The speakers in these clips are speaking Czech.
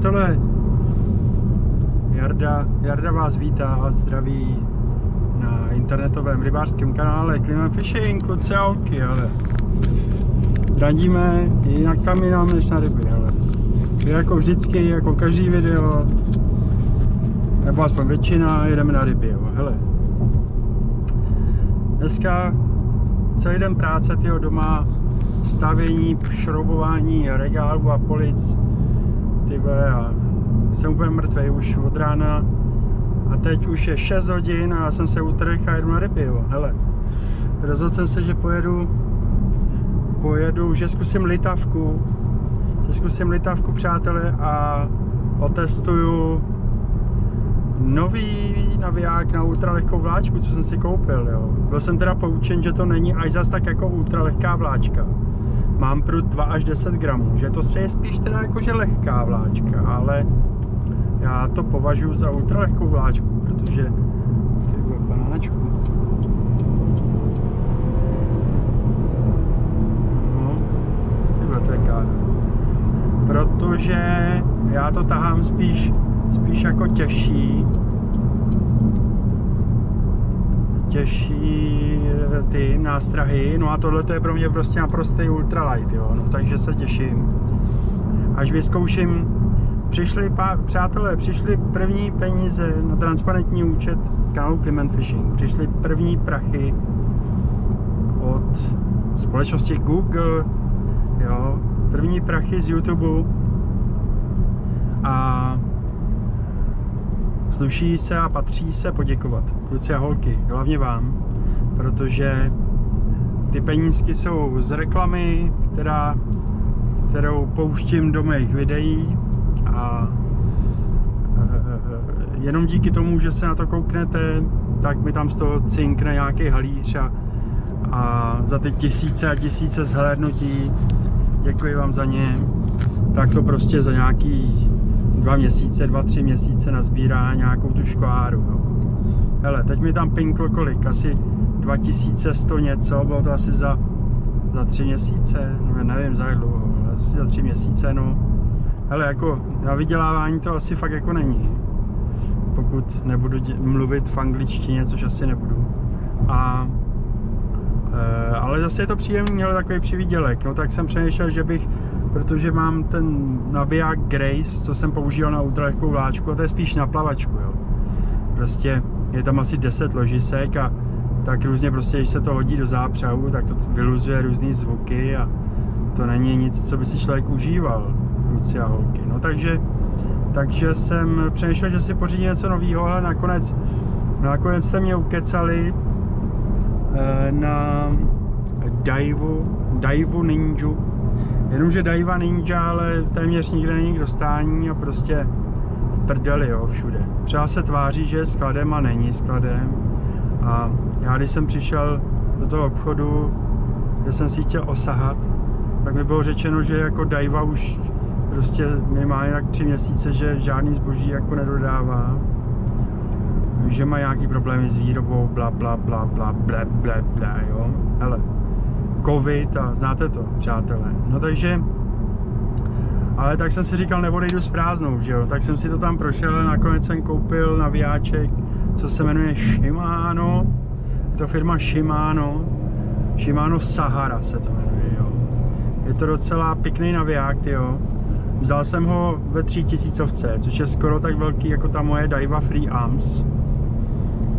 přátelé, Jarda, Jarda vás vítá a zdraví na internetovém rybářském kanále Clean Fishing, kluci a holky, ale radíme jinak kam jinam než na ryby, ale jako vždycky, jako každý video, nebo aspoň většina, jedeme na ryby, jo. hele. Dneska celý den práce tyho doma, stavění, šroubování regálu a polic, ty a jsem úplně mrtvý už od rána a teď už je 6 hodin a já jsem se utrhl a jedu na ryby, jo. hele. Rozhodl jsem se, že pojedu, pojedu, že zkusím litavku, že zkusím litavku, přátelé, a otestuju nový naviják na ultralehkou vláčku, co jsem si koupil, jo. Byl jsem teda poučen, že to není až zas tak jako ultralehká vláčka. Mám prut 2 až 10 gramů, že to je spíš teda jakože lehká vláčka, ale já to považuji za ultralehkou vláčku, protože ty panáčku. No, ty to je káda. Protože já to tahám spíš, spíš jako těžší, těžší ty nástrahy, no a tohle to je pro mě prostě naprostý ultralight, jo, no takže se těším. Až vyzkouším, přišli, pá, přátelé, přišli první peníze na transparentní účet kanálu Clement Fishing, přišli první prachy od společnosti Google, jo, první prachy z YouTube. A sluší se a patří se poděkovat, kluci a holky, hlavně vám, protože ty penízky jsou z reklamy, která, kterou pouštím do mých videí a e, jenom díky tomu, že se na to kouknete, tak mi tam z toho cinkne nějaký halíř a, a za ty tisíce a tisíce zhlédnutí, děkuji vám za ně, tak to prostě za nějaký dva měsíce, dva, tři měsíce nazbírá nějakou tu škváru. Jo. Hele, teď mi tam pinklo kolik? Asi 2100 něco, bylo to asi za, za tři měsíce, no nevím za jak dlouho, asi za tři měsíce, no. Hele, jako na vydělávání to asi fakt jako není. Pokud nebudu mluvit v angličtině, což asi nebudu. A e, ale zase je to příjemný, měl takový přivídělek, no tak jsem přemýšlel, že bych protože mám ten naviják Grace, co jsem používal na ultralehkou vláčku a to je spíš na plavačku, jo. Prostě je tam asi 10 ložisek a tak různě prostě, když se to hodí do zápřahu, tak to vyluzuje různé zvuky a to není nic, co by si člověk užíval, kluci a holky. No takže, takže jsem přemýšlel, že si pořídím něco nového, ale nakonec, nakonec jste mě ukecali eh, na Daivu, Daivu Ninju, Jenomže Daiwa Ninja, ale téměř nikde není k dostání a prostě v prdeli, jo, všude. Třeba se tváří, že je skladem a není skladem. A já když jsem přišel do toho obchodu, kde jsem si chtěl osahat, tak mi bylo řečeno, že jako Daiwa už prostě minimálně tak tři měsíce, že žádný zboží jako nedodává. Že má nějaký problémy s výrobou, bla bla bla bla bla bla bla, jo. Hele, covid a znáte to, přátelé. No takže, ale tak jsem si říkal, neodejdu s prázdnou, že jo, tak jsem si to tam prošel, nakonec jsem koupil navijáček, co se jmenuje Shimano, je to firma Shimano, Shimano Sahara se to jmenuje, jo. Je to docela pěkný naviják, jo. Vzal jsem ho ve tří tisícovce, což je skoro tak velký jako ta moje Daiwa Free Arms.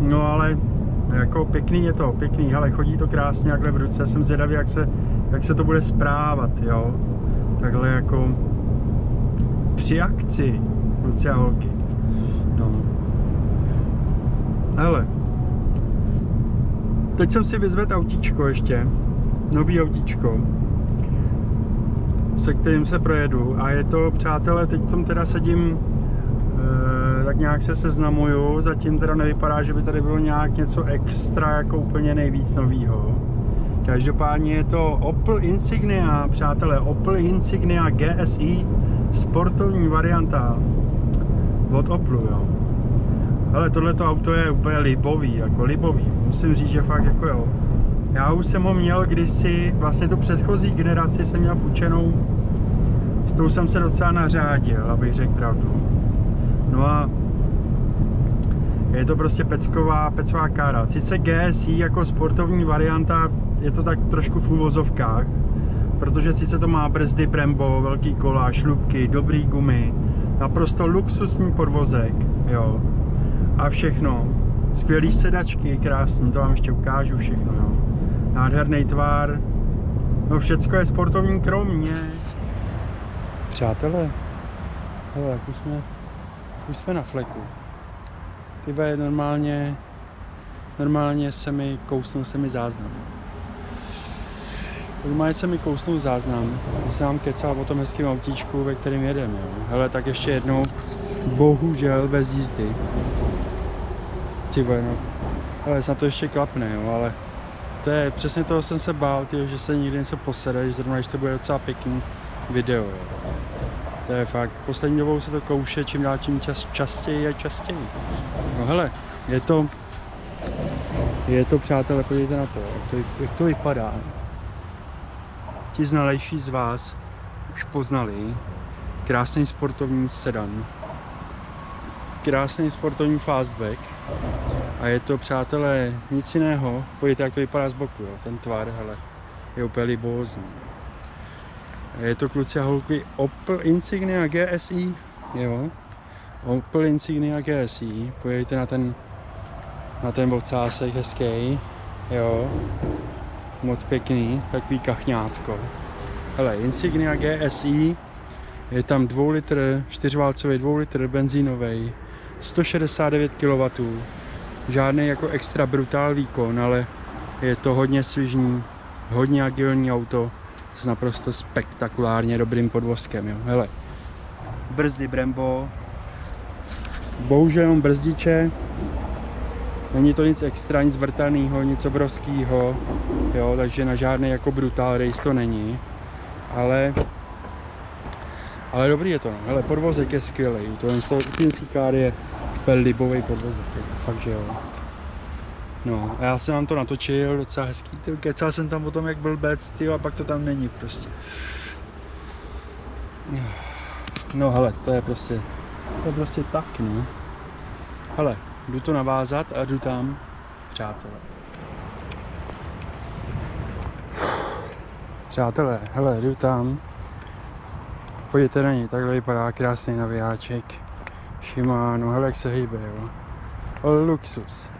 No ale jako pěkný je to, pěkný, ale chodí to krásně jakhle v ruce, jsem zvědavý, jak se, jak se to bude správat, jo. Takhle jako při akci, kluci a holky. No. Hele, teď jsem si vyzvedl autíčko ještě, nový autíčko, se kterým se projedu a je to, přátelé, teď tom teda sedím tak nějak se seznamuju, zatím teda nevypadá, že by tady bylo nějak něco extra jako úplně nejvíc novýho. Každopádně je to Opel Insignia, přátelé, Opel Insignia GSI sportovní varianta od Oplu, jo. Ale tohleto auto je úplně libový, jako libový, musím říct, že fakt jako jo. Já už jsem ho měl kdysi, vlastně tu předchozí generaci jsem měl půjčenou S tou jsem se docela nařádil, abych řekl pravdu. No a je to prostě pecková, pecková kára. Sice GSI jako sportovní varianta je to tak trošku v úvozovkách, protože sice to má brzdy Brembo, velký kola, šlubky, dobrý gumy, naprosto luxusní podvozek, jo. A všechno. Skvělý sedačky, krásný, to vám ještě ukážu všechno, jo. Nádherný tvar, no všecko je sportovní kromě. Přátelé, hele, jak už jsme, už jsme na fleku. Ty normálně, normálně se mi, kousnou se mi záznam. Normálně se mi kousnou záznam, když jsem vám kecal o tom hezkém autíčku, ve kterém jedem, jo. Hele, tak ještě jednou, bohužel bez jízdy. Ty no. Ale snad to ještě klapne, jo, ale to je, přesně toho jsem se bál, tyjo, že se někdy něco posede, že zrovna, když to bude docela pěkný video, jo. To je fakt, poslední dobou se to kouše čím dál tím čas, častěji a častěji. No hele, je to, je to přátelé, podívejte na to, jak to, jak to vypadá. Ti znalejší z vás už poznali krásný sportovní sedan, krásný sportovní fastback a je to, přátelé, nic jiného. Pojďte, jak to vypadá z boku, jo. ten tvar, hele, je úplně libózní. Je to kluci a holky Opel Insignia GSI, jo. Opel Insignia GSI, pojďte na ten, na ten ocásek hezký, jo. Moc pěkný, takový kachňátko. Hele, Insignia GSI, je tam 2 litr, 4válcový 2 litr benzínový, 169 kW, žádný jako extra brutál výkon, ale je to hodně svižný, hodně agilní auto s naprosto spektakulárně dobrým podvozkem. Jo. Hele, brzdy Brembo, bohužel jenom brzdiče, není to nic extra, nic vrtaného, nic obrovského, jo, takže na žádný jako brutal race to není, ale ale dobrý je to, no. Hele, podvozek je skvělý, to ten kár je úplně libový podvozek, fakt, že jo. No a já jsem vám to natočil, docela hezký, tyjo, kecal jsem tam o tom, jak byl bec, tyjo, a pak to tam není prostě. No hele, to je prostě, to je prostě tak, no. Hele, jdu to navázat a jdu tam, přátelé. Přátelé, hele, jdu tam. Pojďte na něj, takhle vypadá krásný navijáček. Shimano, hele jak se hýbe, jo. Luxus.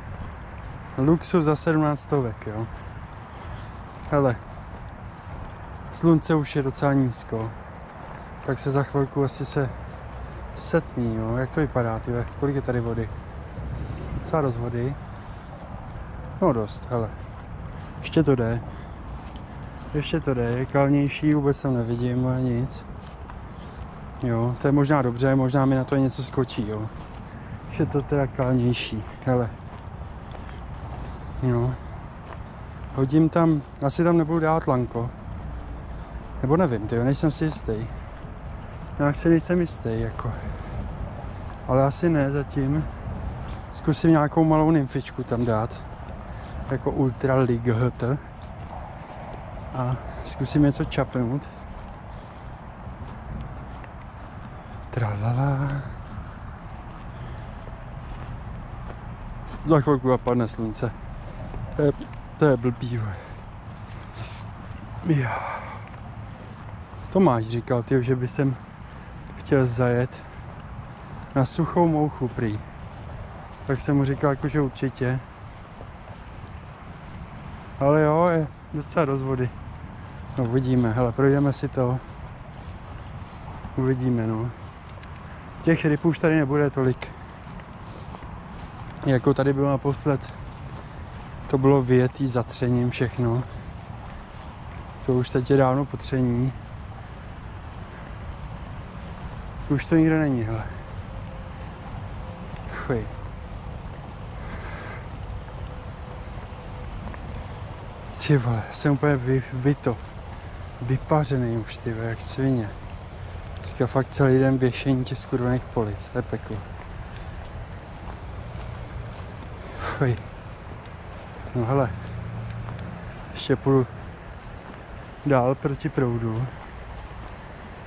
Luxus za 17 stovek, jo. Hele, slunce už je docela nízko, tak se za chvilku asi se setmí, jo. Jak to vypadá, ty Kolik je tady vody? Docela dost vody. No dost, hele. Ještě to jde. Ještě to jde, je kalnější, vůbec tam nevidím a nic. Jo, to je možná dobře, možná mi na to něco skočí, jo. Je to teda kalnější, hele. Jo. Hodím tam, asi tam nebudu dát lanko. Nebo nevím, tyjo, nejsem si jistý. Já si nejsem jistý, jako. Ale asi ne zatím. Zkusím nějakou malou nymfičku tam dát. Jako Ultra League HT. A zkusím něco čapnout. Tralala. Za chvilku zapadne slunce. To je, to je blbý, Já. Tomáš říkal, tyjo, že by jsem chtěl zajet na suchou mouchu prý. Tak jsem mu říkal, jakože určitě. Ale jo, je docela dost vody. No uvidíme, hele, projdeme si to. Uvidíme, no. Těch ryb už tady nebude tolik. Jako tady bylo naposled to bylo vyjetý zatřením všechno. To už teď je dávno potření. Už to nikde není, hele. Chuj. Ty vole, jsem úplně vy, vy to. Vypařený už, ty jak svině. Dneska fakt celý den věšení těch skurvených polic, to je peklo. Chuj. No hele, ještě půjdu dál proti proudu.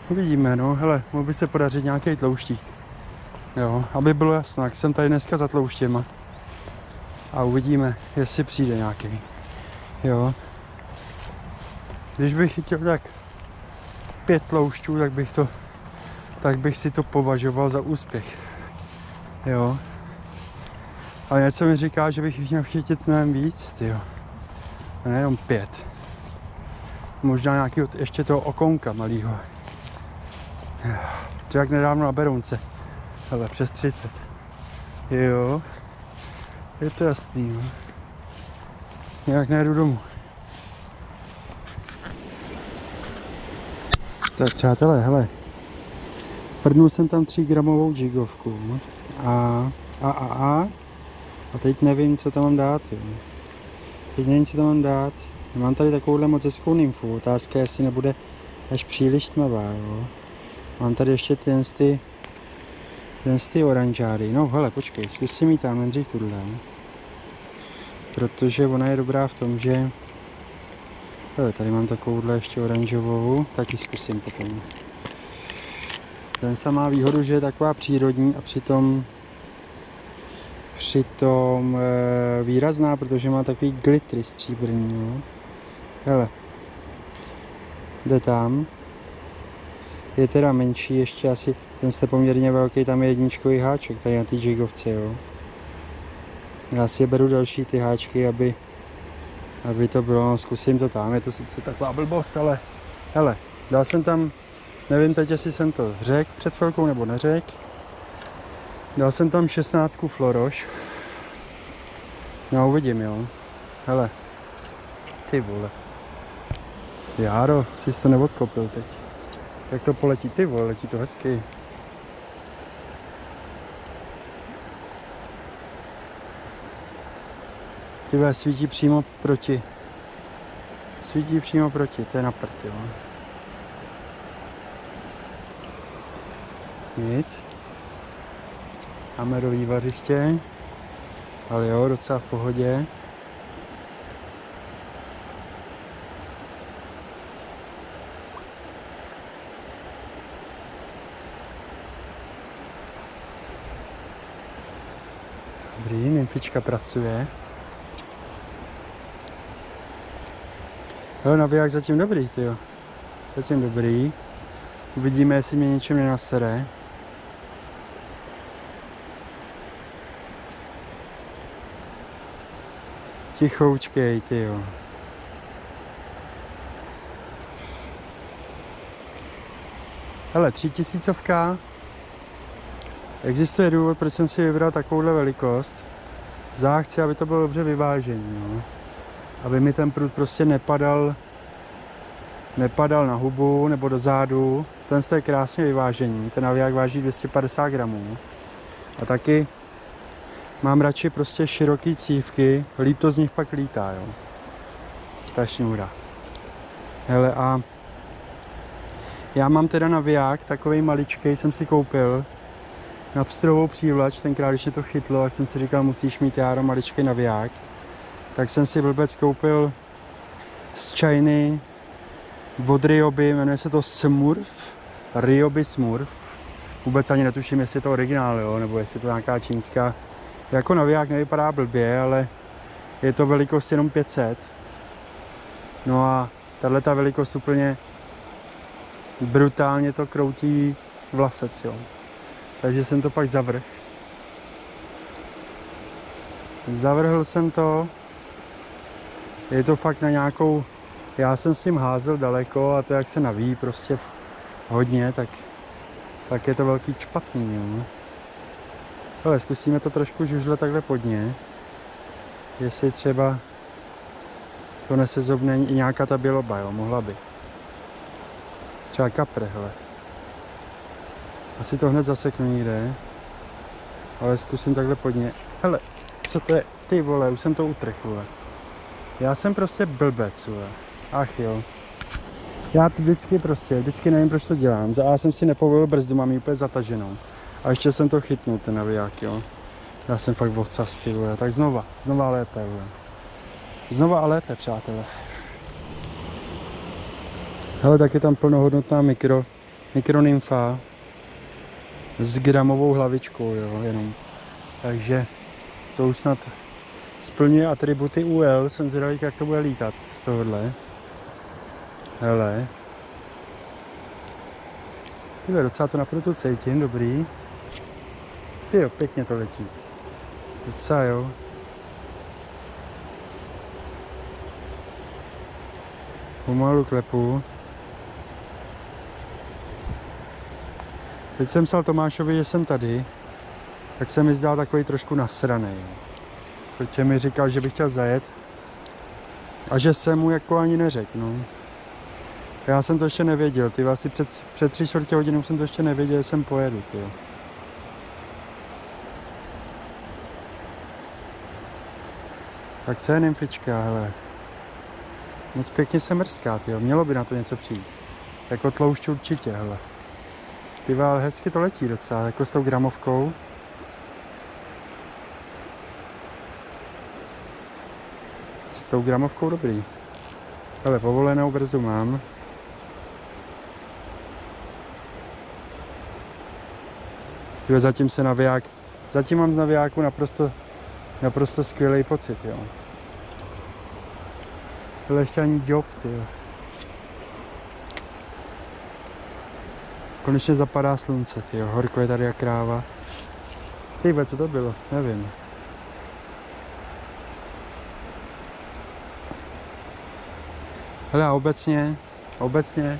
Uvidíme, no, hele, mohl by se podařit nějaký tlouštík. Jo, aby bylo jasno, jak jsem tady dneska za tlouštěma. A uvidíme, jestli přijde nějaký. Jo. Když bych chytil tak pět tloušťů, tak bych to, tak bych si to považoval za úspěch. Jo. Ale něco mi říká, že bych jich měl chytit mnohem víc, jo. Nejenom pět. Možná nějaký ještě toho okonka malýho. To jak nedávno na Berounce. Ale přes 30. Jo. Je to jasný, jo. Nějak nejdu domů. Tak přátelé, hele. Prdnul jsem tam 3 gramovou jigovku. A, a, a, a. A teď nevím, co tam mám dát. Jo. Teď nevím, co tam mám dát. Mám tady takovouhle moc hezkou nymfu. Otázka je, jestli nebude až příliš tmavá. Jo. Mám tady ještě ty, ty, ty, ty oranžáry. No hele, počkej, zkusím jít tam nejdřív tuhle. Protože ona je dobrá v tom, že hele, tady mám takovouhle ještě oranžovou, taky zkusím potom. Ten má výhodu, že je taková přírodní a přitom přitom e, výrazná, protože má takový glitry stříbrný. No. Hele, jde tam. Je teda menší, ještě asi, ten jste poměrně velký, tam je jedničkový háček, tady na té jigovce, jo. Já si beru další ty háčky, aby, aby to bylo, no, zkusím to tam, je to sice taková blbost, ale hele, dal jsem tam, nevím teď, jestli jsem to řekl před chvilkou nebo neřekl, dal jsem tam 16 floroš, no uvidím, jo, hele, ty vole. Járo, jsi to neodkopil teď. Jak to poletí, ty vole, letí to hezky. Ty vole, svítí přímo proti. Svítí přímo proti, to je na prd, jo. Nic. Do vařiště. Ale jo, docela v pohodě. Dobrý, nymfička pracuje. Hele, naviják zatím dobrý, jo. Zatím dobrý. Uvidíme, jestli mě něčem nenasere. Tichoučkej, ty jo. Hele, tisícovka. Existuje důvod, proč jsem si vybral takovouhle velikost. Záchci, aby to bylo dobře vyvážený, jo. Aby mi ten prut prostě nepadal nepadal na hubu nebo do zádu. Ten je krásně vyvážený. Ten aviák váží 250 gramů. A taky mám radši prostě široký cívky, líp to z nich pak lítá, jo. Ta šňůra. Hele a já mám teda naviják, takový maličký jsem si koupil, na pstrovou přívlač, tenkrát, když mě to chytlo, tak jsem si říkal, musíš mít járo maličký naviják. Tak jsem si blbec koupil z Čajny od Ryobi, jmenuje se to Smurf, Ryobi Smurf. Vůbec ani netuším, jestli je to originál, jo, nebo jestli je to nějaká čínská. Jako naviják nevypadá blbě, ale je to velikost jenom 500. No a tahle ta velikost úplně brutálně to kroutí vlasec, jo. Takže jsem to pak zavrhl. Zavrhl jsem to. Je to fakt na nějakou... Já jsem s tím házel daleko a to jak se naví prostě hodně, tak, tak je to velký špatný, jo. Ale zkusíme to trošku žužle takhle podně. Jestli třeba to nesezobne i nějaká ta běloba, jo, mohla by. Třeba kapre, hele. Asi to hned zaseknu někde. Ale zkusím takhle podně. Hele, co to je? Ty vole, už jsem to vole. Já jsem prostě blbec, vole. Ach jo. Já to vždycky prostě, vždycky nevím, proč to dělám. A jsem si nepovolil brzdu, mám ji úplně zataženou. A ještě jsem to chytnul, ten naviják, jo. Já jsem fakt vocastý, vole. Tak znova, znova lépe, vole. Znova a lépe, přátelé. Hele, tak je tam plnohodnotná mikro mikronymfa s gramovou hlavičkou, jo, jenom. Takže to už snad splňuje atributy UL, jsem zvědavý, jak to bude lítat z tohohle. Hele. Tyhle, docela to naprosto cítím, dobrý. Ty jo, pěkně to letí. Docela jo. Pomalu klepu. Teď jsem psal Tomášovi, že jsem tady, tak se mi zdá takový trošku nasraný. Protože mi říkal, že bych chtěl zajet a že jsem mu jako ani neřekl. No. Já jsem to ještě nevěděl, ty asi před, před tři čtvrtě hodinou jsem to ještě nevěděl, že jsem pojedu, ty. Tak co je nymfička, hele. Moc pěkně se mrská, ty. Mělo by na to něco přijít. Jako tloušť určitě, hele. Ty ale hezky to letí docela, jako s tou gramovkou. S tou gramovkou dobrý. Ale povolenou brzu mám. Tyhle zatím se naviják, zatím mám z navijáku naprosto, naprosto skvělý pocit, jo. Tohle ještě ani job, ty jo. Konečně zapadá slunce, ty jo. Horko je tady jak kráva. Ty co to bylo? Nevím. Hele, a obecně, obecně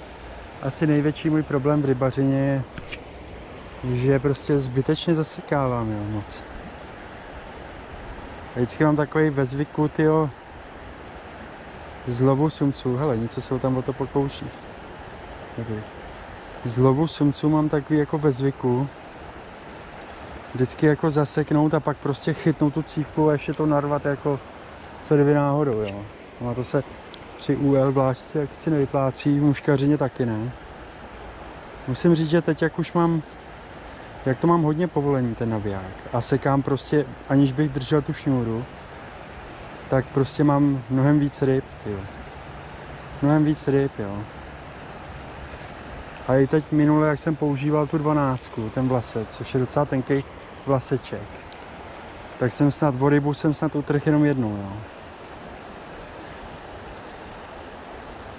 asi největší můj problém v rybařině je, že prostě zbytečně zasekávám, jo, moc. Vždycky mám takový ve zvyku, tyjo, zlovu sumců, hele, něco se tam o to pokouší. Dobrý. Zlovu sumců mám takový jako ve zvyku, vždycky jako zaseknout a pak prostě chytnout tu cívku a ještě to narvat jako co kdyby náhodou, jo. No a to se při UL vlášce jak si nevyplácí, v muškařině taky ne. Musím říct, že teď jak už mám jak to mám hodně povolení ten naviják a sekám prostě, aniž bych držel tu šňůru, tak prostě mám mnohem víc ryb, tyjo. Mnohem víc ryb, jo. A i teď minule, jak jsem používal tu dvanáctku, ten vlasec, což je docela tenký vlaseček, tak jsem snad o rybu jsem snad utrhl jenom jednou, jo.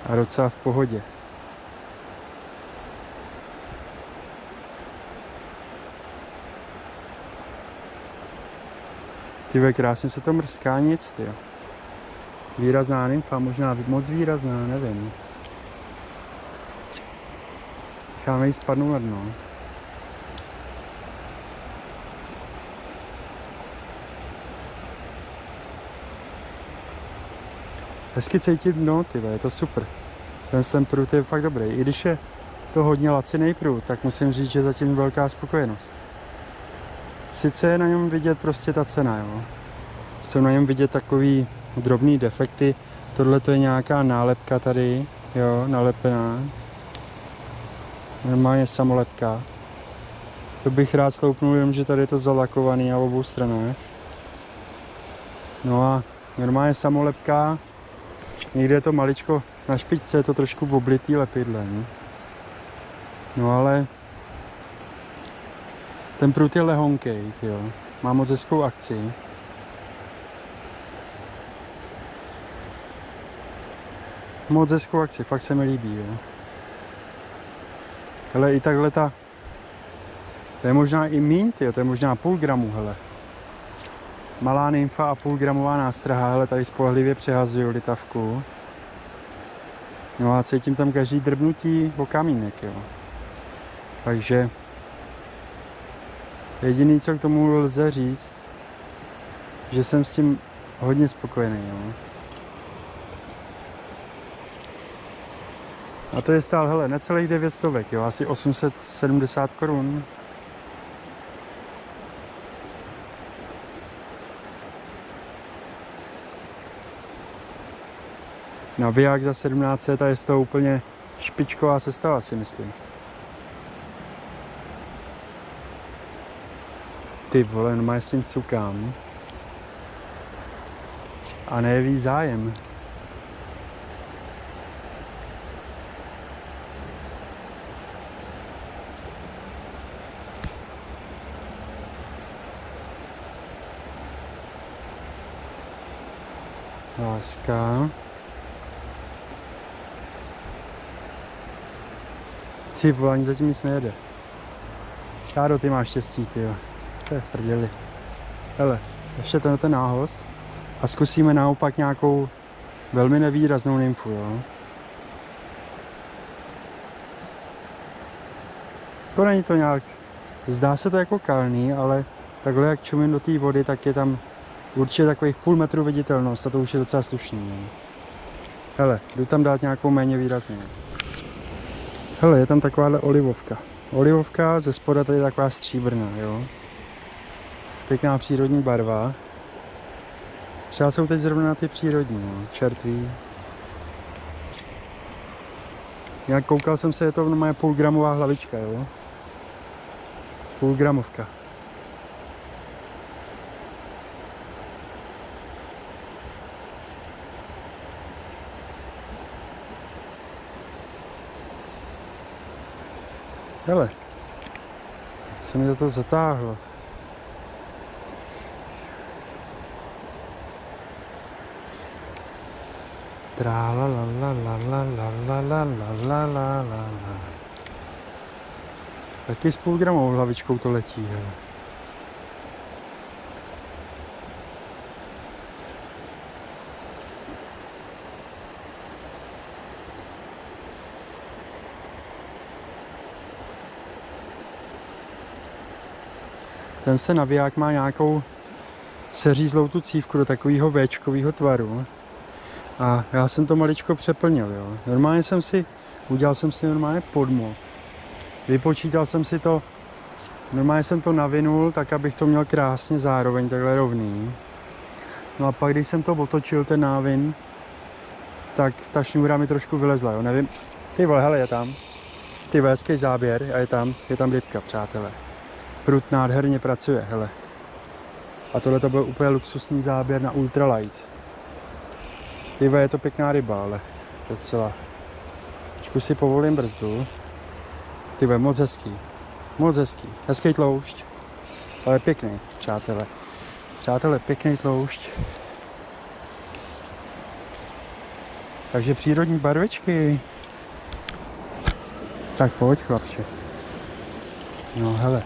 A docela v pohodě. Ty krásně se to mrská nic, ty. Výrazná nymfa, možná moc výrazná, nevím. Necháme ji spadnout na dno. Hezky cítit dno, ty je to super. Ten, ten prut je fakt dobrý. I když je to hodně laciný prut, tak musím říct, že zatím velká spokojenost. Sice je na něm vidět prostě ta cena, jo. Jsou na něm vidět takový drobný defekty. Tohle to je nějaká nálepka tady, jo, nalepená. Normálně samolepka. To bych rád sloupnul, jenom že tady je to zalakovaný na obou stranách. No a normálně samolepka. Někde je to maličko na špičce, je to trošku oblitý lepidlem. No ale ten prut je lehonkej, jo. Má moc hezkou akci. Moc hezkou akci, fakt se mi líbí, jo. Hele, i takhle ta... To je možná i míň, tyjo, to je možná půl gramu, hele. Malá nymfa a půl gramová nástraha, hele, tady spolehlivě přehazuju litavku. No a cítím tam každý drbnutí o kamínek, jo. Takže Jediný, co k tomu lze říct, že jsem s tím hodně spokojený. Jo. A to je stál, hele, necelých 9 stovek, jo, asi 870 korun. Naviják za 1700 a je to úplně špičková sestava, si myslím. Ty vole, no s tím cukám. A neví zájem. láska. Ty vole, ani zatím nic nejede. Káro, ty máš štěstí, ty jo. To je v prdeli. Hele, ještě ten ten nához. A zkusíme naopak nějakou velmi nevýraznou nymfu, jo. Jako není to nějak, zdá se to jako kalný, ale takhle jak čumím do té vody, tak je tam určitě takových půl metru viditelnost a to už je docela slušný. Jo. Hele, jdu tam dát nějakou méně výraznou. Hele, je tam takováhle olivovka. Olivovka, ze spoda tady je taková stříbrná, jo. Pěkná přírodní barva. Třeba jsou teď zrovna ty přírodní, no, čertví. Jak koukal jsem se, je to moje půlgramová hlavička, jo. Půlgramovka. Hele, co mi to zatáhlo. Tra la la la la la la la la la la la la. Taky s půlgramovou hlavičkou to letí, hele. Ten se naviják má nějakou seřízlou tu cívku do takového Včkového tvaru. A já jsem to maličko přeplnil, jo. Normálně jsem si, udělal jsem si normálně podmot. Vypočítal jsem si to, normálně jsem to navinul, tak abych to měl krásně zároveň takhle rovný. No a pak, když jsem to otočil, ten návin, tak ta šňůra mi trošku vylezla, jo, nevím. Ty vole, hele, je tam. Ty hezký záběr a je tam, je tam rybka, přátelé. Prut nádherně pracuje, hele. A tohle to byl úplně luxusní záběr na ultralight. Ty je to pěkná ryba, ale docela. Trošku si povolím brzdu. Ty moc hezký. Moc hezký. Hezký tloušť. Ale pěkný, přátelé. Přátelé, pěkný tloušť. Takže přírodní barvičky. Tak pojď, chlapče. No hele.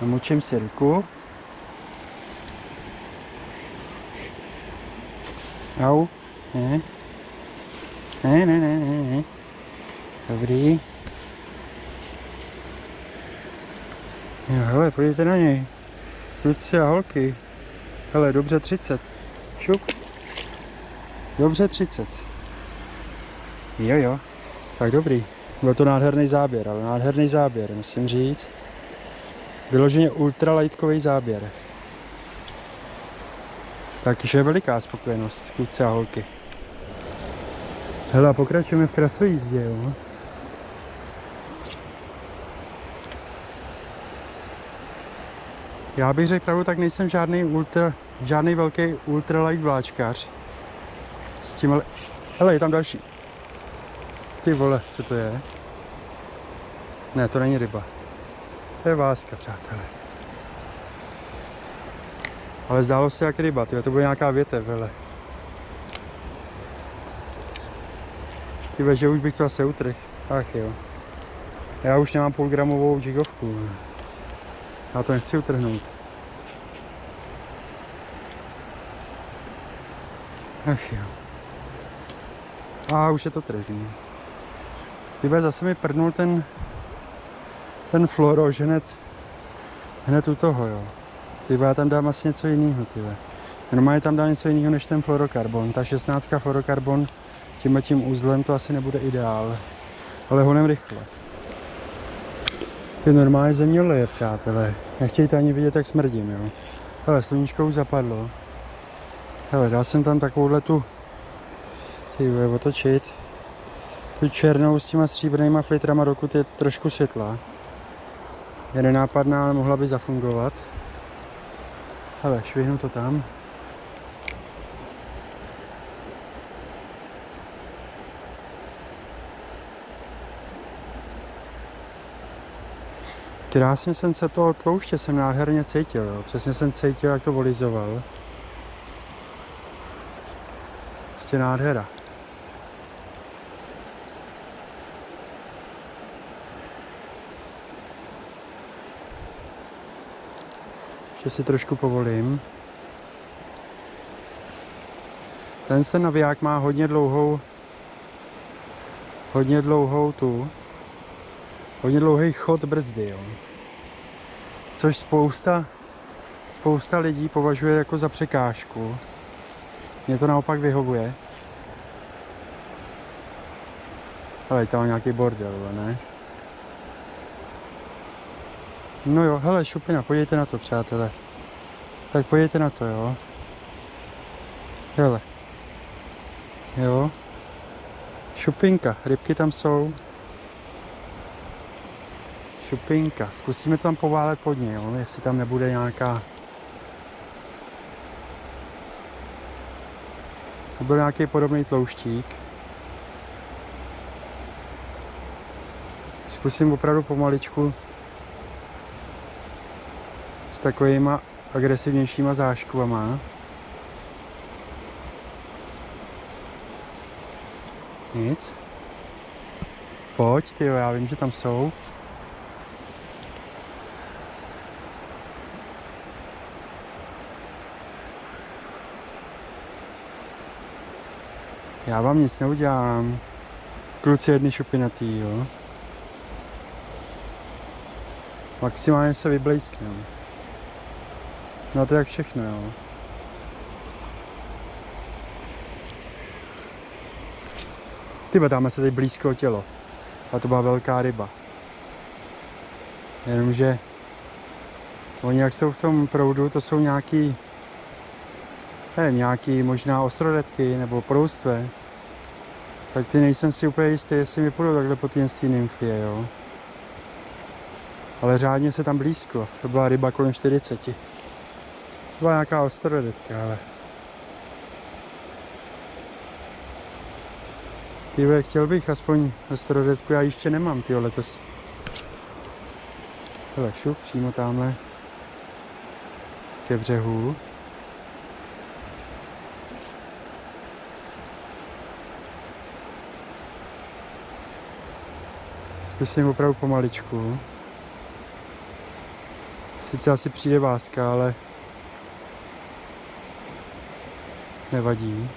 Namočím si ruku. Au. Ne. Ne, ne, ne, ne, ne. Dobrý. Jo, hele, pojďte na něj. Kluci a holky. Hele, dobře 30. Šup. Dobře 30. Jo, jo. Tak dobrý. Byl to nádherný záběr, ale nádherný záběr, musím říct. Vyloženě ultralightkový záběr. Takže je veliká spokojenost, kluci a holky. Hele, pokračujeme v krasojízdě, jo. Já bych řekl pravdu, tak nejsem žádný ultra, žádný velký ultralight vláčkař. S tím ale... Hele, je tam další. Ty vole, co to je? Ne, to není ryba. To je váska, přátelé. Ale zdálo se jak ryba, tyhle, to bude nějaká větev, hele. Tyhle, že už bych to asi utrhl. Ach jo. Já už nemám půlgramovou jigovku. Já to nechci utrhnout. Ach jo. A už je to tržný. Tyhle, zase mi prdnul ten ten florož hned, hned u toho, jo. Ty já tam dám asi něco jiného, ty Normálně tam dám něco jiného než ten fluorokarbon. Ta 16 fluorokarbon tím tím uzlem to asi nebude ideál. Ale honem rychle. Ty normálně země leje, přátelé. Nechtějte ani vidět, jak smrdím, jo. Hele, sluníčko už zapadlo. Hele, dal jsem tam takovouhle tu, ty otočit. Tu černou s těma stříbrnýma filtrama, dokud je trošku světla. Je nenápadná, ale mohla by zafungovat. Hele, švihnu to tam. Krásně jsem se toho tlouště jsem nádherně cítil, jo. přesně jsem cítil, jak to volizoval. Prostě nádhera. Ještě si trošku povolím. Ten ten naviják má hodně dlouhou hodně dlouhou tu hodně dlouhý chod brzdy, jo. Což spousta spousta lidí považuje jako za překážku. Mě to naopak vyhovuje. Ale tam nějaký bordel, ne? No jo, hele, šupina, pojďte na to, přátelé. Tak pojďte na to, jo. Hele. Jo. Šupinka, rybky tam jsou. Šupinka, zkusíme tam poválet pod něj, jo, jestli tam nebude nějaká... To byl nějaký podobný tlouštík. Zkusím opravdu pomaličku s takovýma agresivnějšíma záškvama. Nic. Pojď, ty, já vím, že tam jsou. Já vám nic neudělám. Kluci jedny šupinatý, jo. Maximálně se vyblejsknu. No to jak všechno, jo. Ty dáme se tady blízko tělo. A to byla velká ryba. Jenomže oni jak jsou v tom proudu, to jsou nějaký nevím, nějaký možná ostrodetky nebo proustve. Tak ty nejsem si úplně jistý, jestli mi půjdou takhle po té nymfie, jo. Ale řádně se tam blízko. To byla ryba kolem 40. Byla nějaká ostrodetka, ale... Ty chtěl bych aspoň ostrodetku, já ještě nemám, ty letos. Hele, šup, přímo tamhle ke břehu. Zkusím opravdu pomaličku. Sice asi přijde váska, ale nevadí.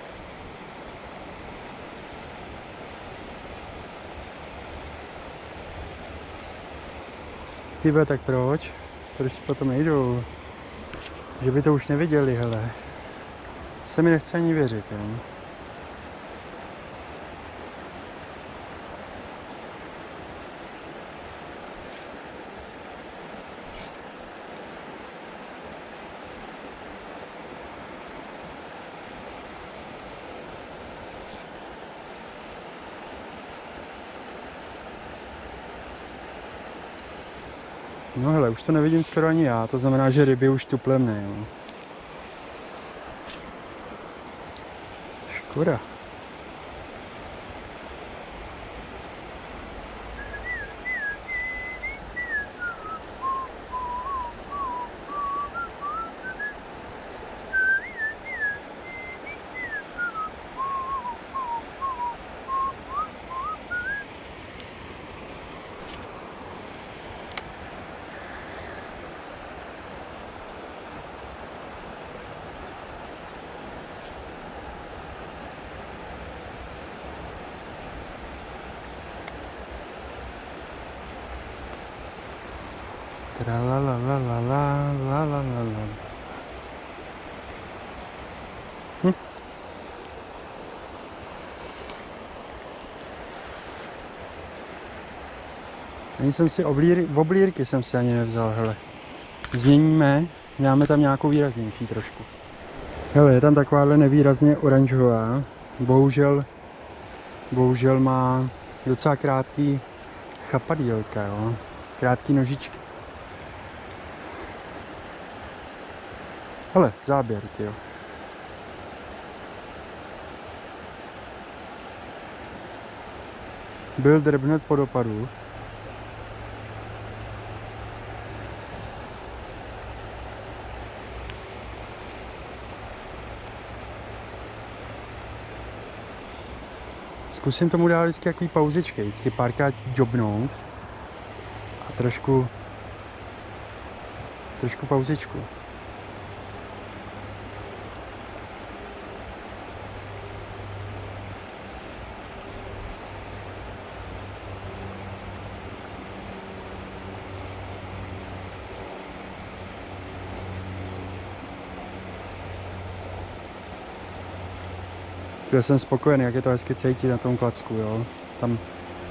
Tybe, tak proč? Proč potom nejdou? Že by to už neviděli, hele. Se mi nechce ani věřit, jo. Už to nevidím skoro ani já, to znamená, že ryby už tu plemne, jo. Škoda. Ani jsem si oblír, oblírky jsem si ani nevzal, hele. Změníme, dáme tam nějakou výraznější trošku. Hele, je tam takováhle nevýrazně oranžová. Bohužel, bohužel má docela krátký chapadílka, jo. Krátký nožičky. Hele, záběr, jo. Byl drbnet po dopadu. Zkusím tomu dát vždycky takový pauzičky, vždycky párkrát jobnout a trošku, trošku pauzičku. Já jsem spokojený, jak je to hezky cítit na tom klacku, jo. Tam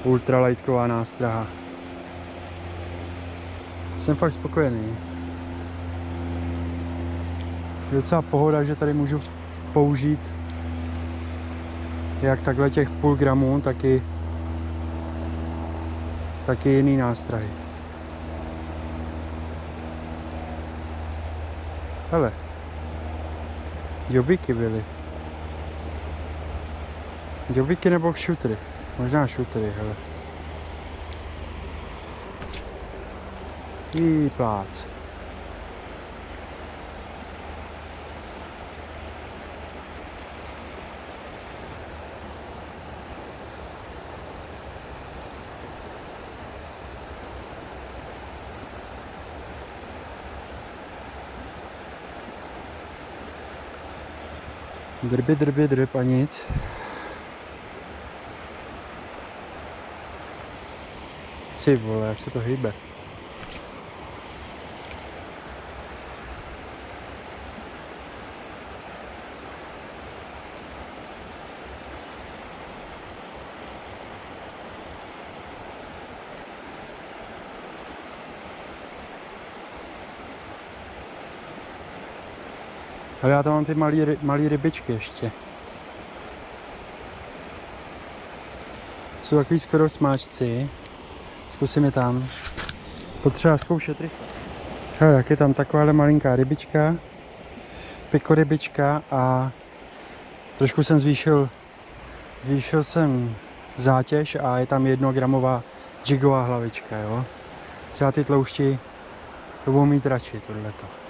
ultralajtková nástraha. Jsem fakt spokojený. Je docela pohoda, že tady můžu použít jak takhle těch půl gramů, taky taky jiný nástrahy. Hele, jobiky byly. Jobiky nebo šutry? Možná šutry, hele. I plác. Drby, drby, drb a nic. Ty vole, jak se to hýbe. Ale já tam mám ty malý, malý rybičky ještě. Jsou takový skoro smáčci. Zkusím je tam. Potřeba zkoušet rychle. Hele, jak je tam takováhle malinká rybička. Pikorybička a trošku jsem zvýšil, zvýšil jsem zátěž a je tam jednogramová jigová hlavička, jo. Třeba ty tloušti to budou mít radši, tohleto.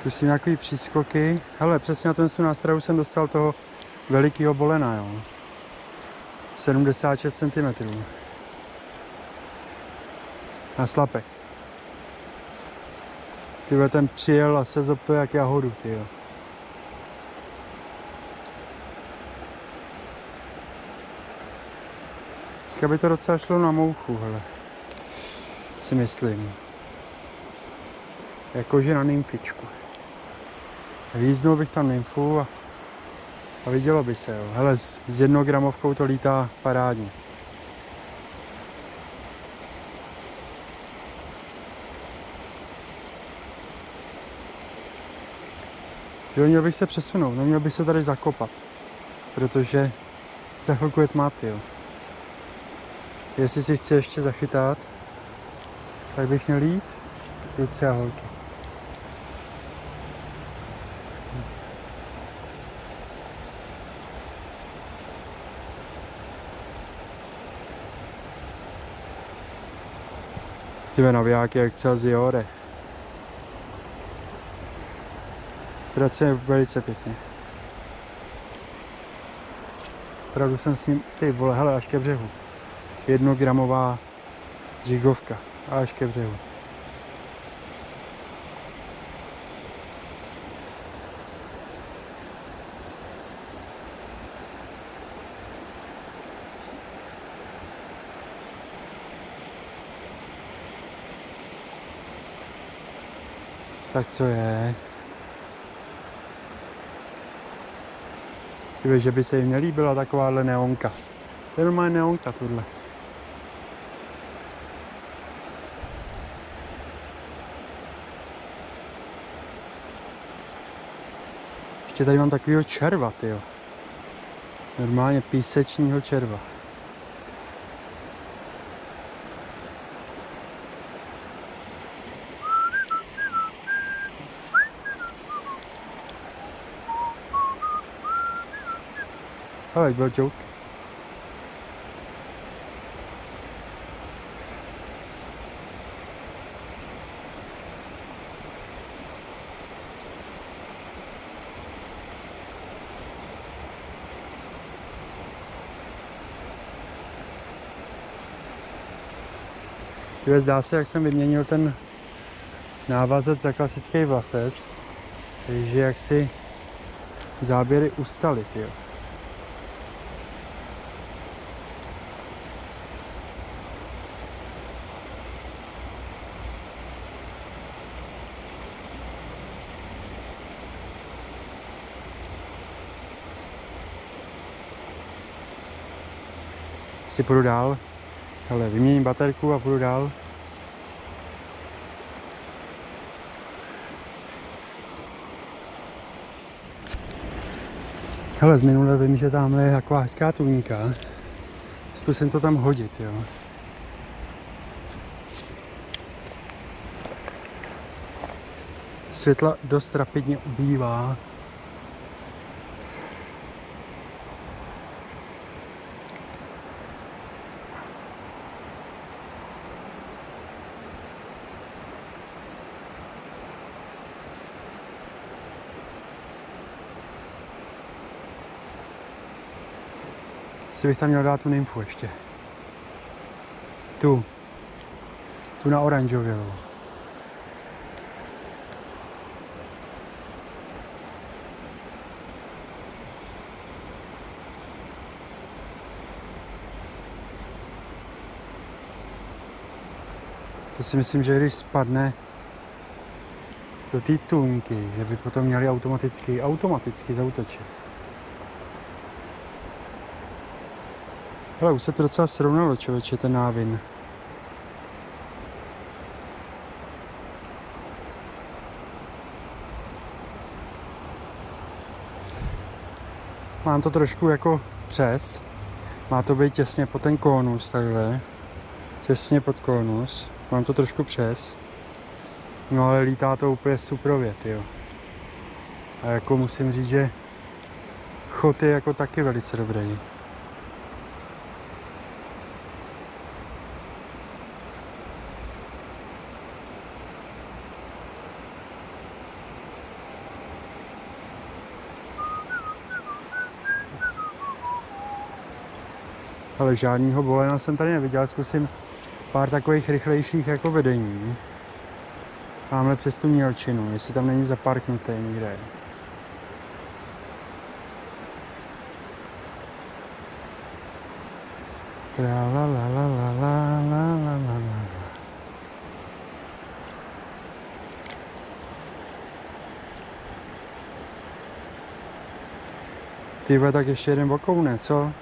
Zkusím nějaký přískoky. Hele, přesně na tom nástraju jsem dostal toho velikého bolena, jo. 76 cm. Na slapek. Tyhle ten přijel a se to jak jahodu, ty jo. Dneska by to docela šlo na mouchu, hele. Si myslím. Jakože na nymfičku. Víznul bych tam nymfu a, a vidělo by se, jo. Hele, s, s jednogramovkou to lítá parádně. Jo, měl bych se přesunout, neměl bych se tady zakopat, protože za chvilku je tma, jo. Jestli si chci ještě zachytat, tak bych měl jít, kluci a holky. Ty navijáky Excelsiore. Pracuje velice pěkně. Opravdu jsem s ním, ty vole, hele, až ke břehu. Jednogramová žigovka, až ke břehu. Tak co je? Ty víš, že by se jim nelíbila takováhle neonka. To je normálně neonka tohle. Ještě tady mám takovýho červa, tyjo. Normálně písečního červa. Hele, byl ťuk. Tyhle zdá se, jak jsem vyměnil ten návazec za klasický vlasec, že jak si záběry ustaly, tyjo. Si půjdu dál. Hele, vyměním baterku a půjdu dál. Hele, z minule vím, že tamhle je taková hezká tůníka. Zkusím to tam hodit, jo. Světla dost rapidně ubývá. Si bych tam měl dát tu nymfu ještě. Tu. Tu na oranžovělou. To si myslím, že když spadne do té tunky, že by potom měli automaticky, automaticky zautočit. Hele, už se to docela srovnalo, člověče, ten návin. Mám to trošku jako přes. Má to být těsně pod ten konus, takhle. Těsně pod konus. Mám to trošku přes. No ale lítá to úplně suprově, jo. A jako musím říct, že chod je jako taky velice dobrý. Ale žádného bolena jsem tady neviděl, zkusím pár takových rychlejších jako vedení. Tamhle přes tu mělčinu, jestli tam není zaparknutý někde. La la la la la la la la la. Ty tak ještě jeden bokoune, co?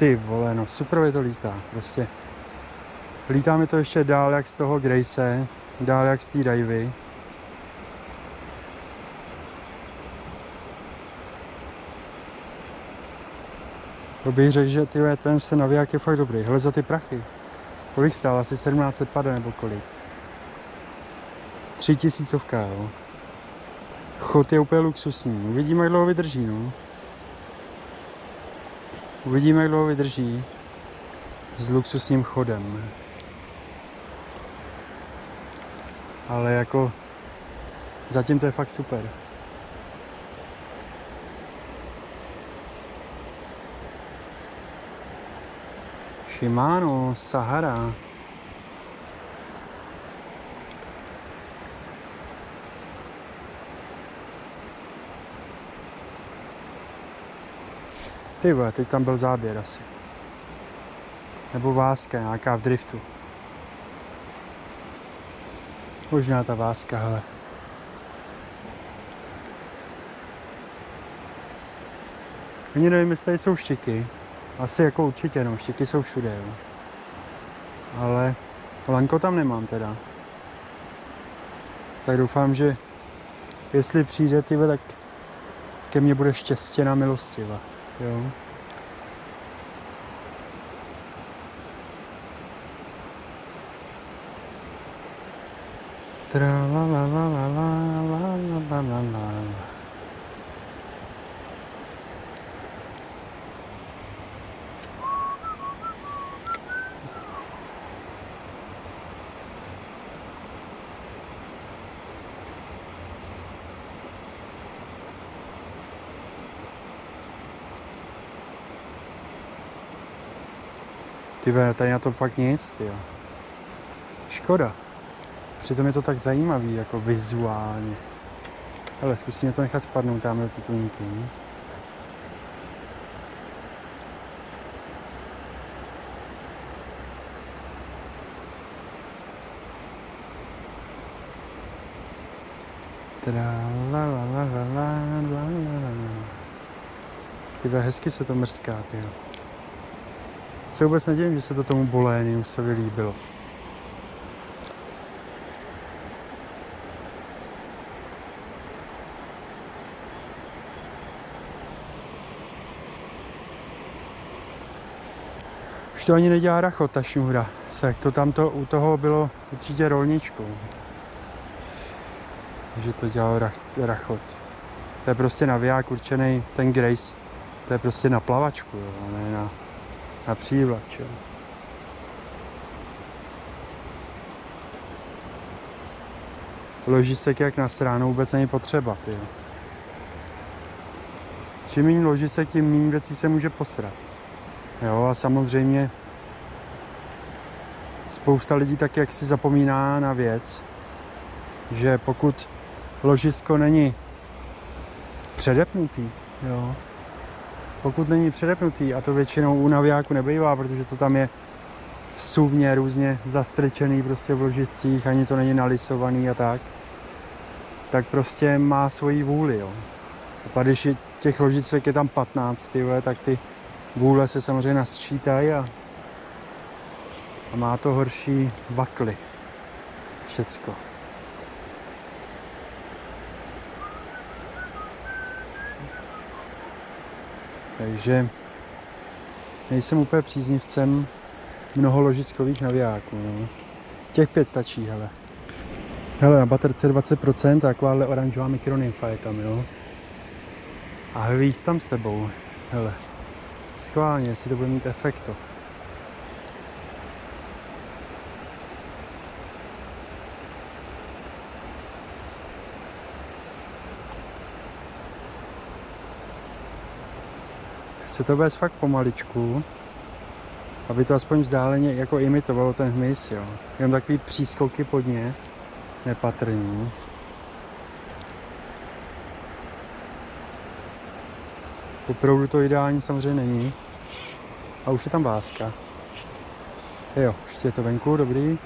Ty vole, no super to lítá, prostě. Lítá mi to ještě dál jak z toho Grace, dál jak z té Divey. To bych řekl, že ty ten se naviják je fakt dobrý. Hele za ty prachy. Kolik stál? Asi 1700 pade nebo kolik? Tři tisícovka, jo. Chod je úplně luxusní. Uvidíme, jak dlouho vydrží, no. Uvidíme, jak dlouho vydrží s luxusním chodem. Ale jako zatím to je fakt super. Shimano Sahara. Ty vole, teď tam byl záběr asi. Nebo váska nějaká v driftu. Možná ta váska, hele. Ani nevím, jestli jsou štiky, Asi jako určitě, no, štěky jsou všude, jo. Ale lanko tam nemám teda. Tak doufám, že jestli přijde, tyve, tak ke mně bude štěstěna milostiva, jo. Tra la la la la la la la la la Ty vole, tady na to fakt nic, ty jo. Škoda. Přitom je to tak zajímavý, jako vizuálně. Hele, zkusíme to nechat spadnout tamhle ty tunky. Ty hezky se to mrská, ty jo. Se vůbec nedivím, že se to tomu Boléniusovi líbilo. Už to ani nedělá rachot, ta šňůra. Tak to tamto u toho bylo určitě rolničkou. Že to dělal rach, rachot. To je prostě naviják určený, ten Grace. To je prostě na plavačku, jo, ne na, na přívlač. Jo. Ložisek jak na stránu vůbec není potřeba, ty. Čím méně ložisek, tím méně věcí se může posrat. Jo, a samozřejmě spousta lidí tak jak si zapomíná na věc, že pokud ložisko není předepnutý, jo, pokud není předepnutý, a to většinou u navijáku nebývá, protože to tam je suvně různě zastrčený prostě v ložiscích, ani to není nalisovaný a tak, tak prostě má svoji vůli, jo. A když je těch ložicek je tam 15, tyhle, tak ty vůle se samozřejmě nasčítají a, a má to horší vakly. Všecko. Takže nejsem úplně příznivcem mnoho ložiskových navijáků. No. Těch pět stačí, hele. Hele, na baterce 20% takováhle oranžová mikronymfa je tam, jo. A hvíz tam s tebou, hele. Schválně, jestli to bude mít efekto. Chce to vést fakt pomaličku, aby to aspoň vzdáleně jako imitovalo ten hmyz, jo. Jenom takový přískoky pod ně, nepatrný. Opravdu to ideální samozřejmě není. A už je tam váska. Jo, už je to venku, dobrý.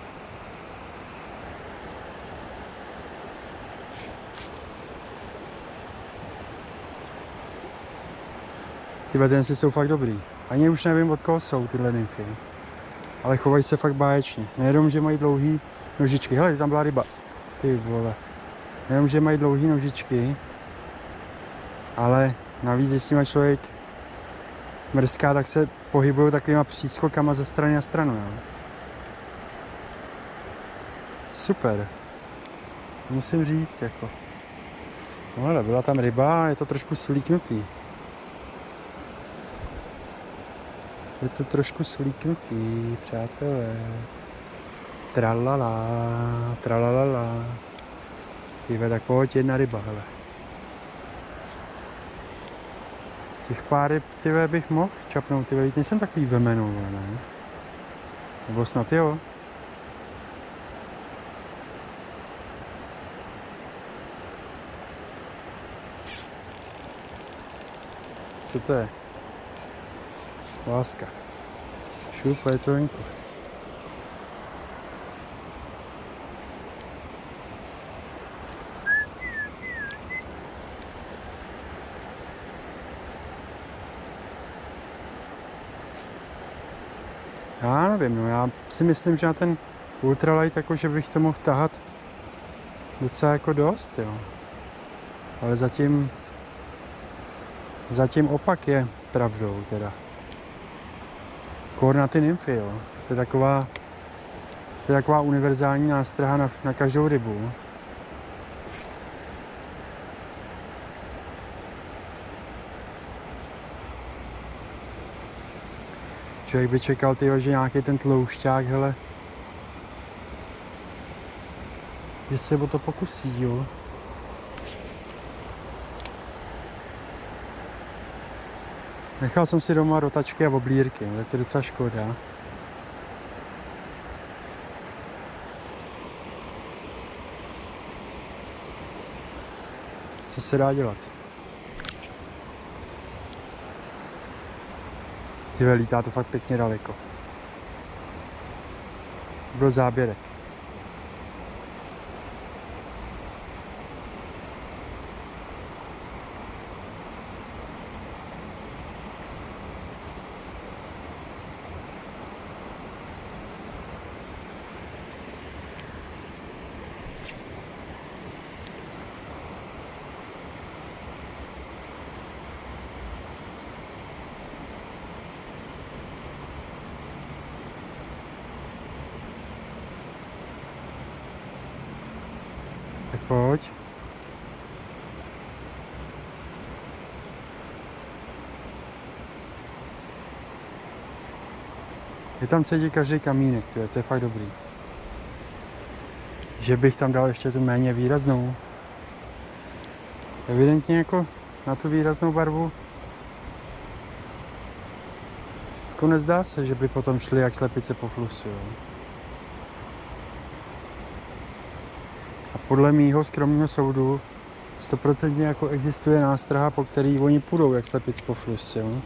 Ty vetenci jsou fakt dobrý. Ani už nevím, od koho jsou tyhle nymfy. Ale chovají se fakt báječně. Nejenom, že mají dlouhý nožičky. Hele, tam byla ryba. Ty vole. Nejenom, že mají dlouhý nožičky, ale navíc, když s nimi člověk mrská, tak se pohybují takovýma přískokama ze strany na stranu. Jo. Super. Musím říct, jako. No ale byla tam ryba, je to trošku svlíknutý. Je to trošku svlíknutý, přátelé. Tralala, tralalala. Tyve, tak pojď jedna ryba, hele. Těch pár ryb, tyve, bych mohl čapnout, tyve, nejsem takový vemenou, ne? Nebo snad jo. Co to je? Láska. Šup, je to venku. Já nevím, no já si myslím, že na ten ultralight, jako že bych to mohl tahat docela jako dost, jo. Ale zatím, zatím opak je pravdou teda. Kor na ty nymfy, jo. To je taková, to je taková univerzální nástraha na, na každou rybu. Člověk by čekal, tyjo, že nějaký ten tloušťák, hele, že se o to pokusí, jo. Nechal jsem si doma rotačky a oblírky, no, to je docela škoda. Co se dá dělat? Ty lítá to fakt pěkně daleko. Byl záběrek. Tak pojď. Je tam cítit každý kamínek, tyjo, to je fakt dobrý. Že bych tam dal ještě tu méně výraznou. Evidentně jako na tu výraznou barvu jako nezdá se, že by potom šli jak slepice po flusu. Jo. A podle mýho skromného soudu stoprocentně jako existuje nástraha, po který oni půjdou jak slepic po flus, jo.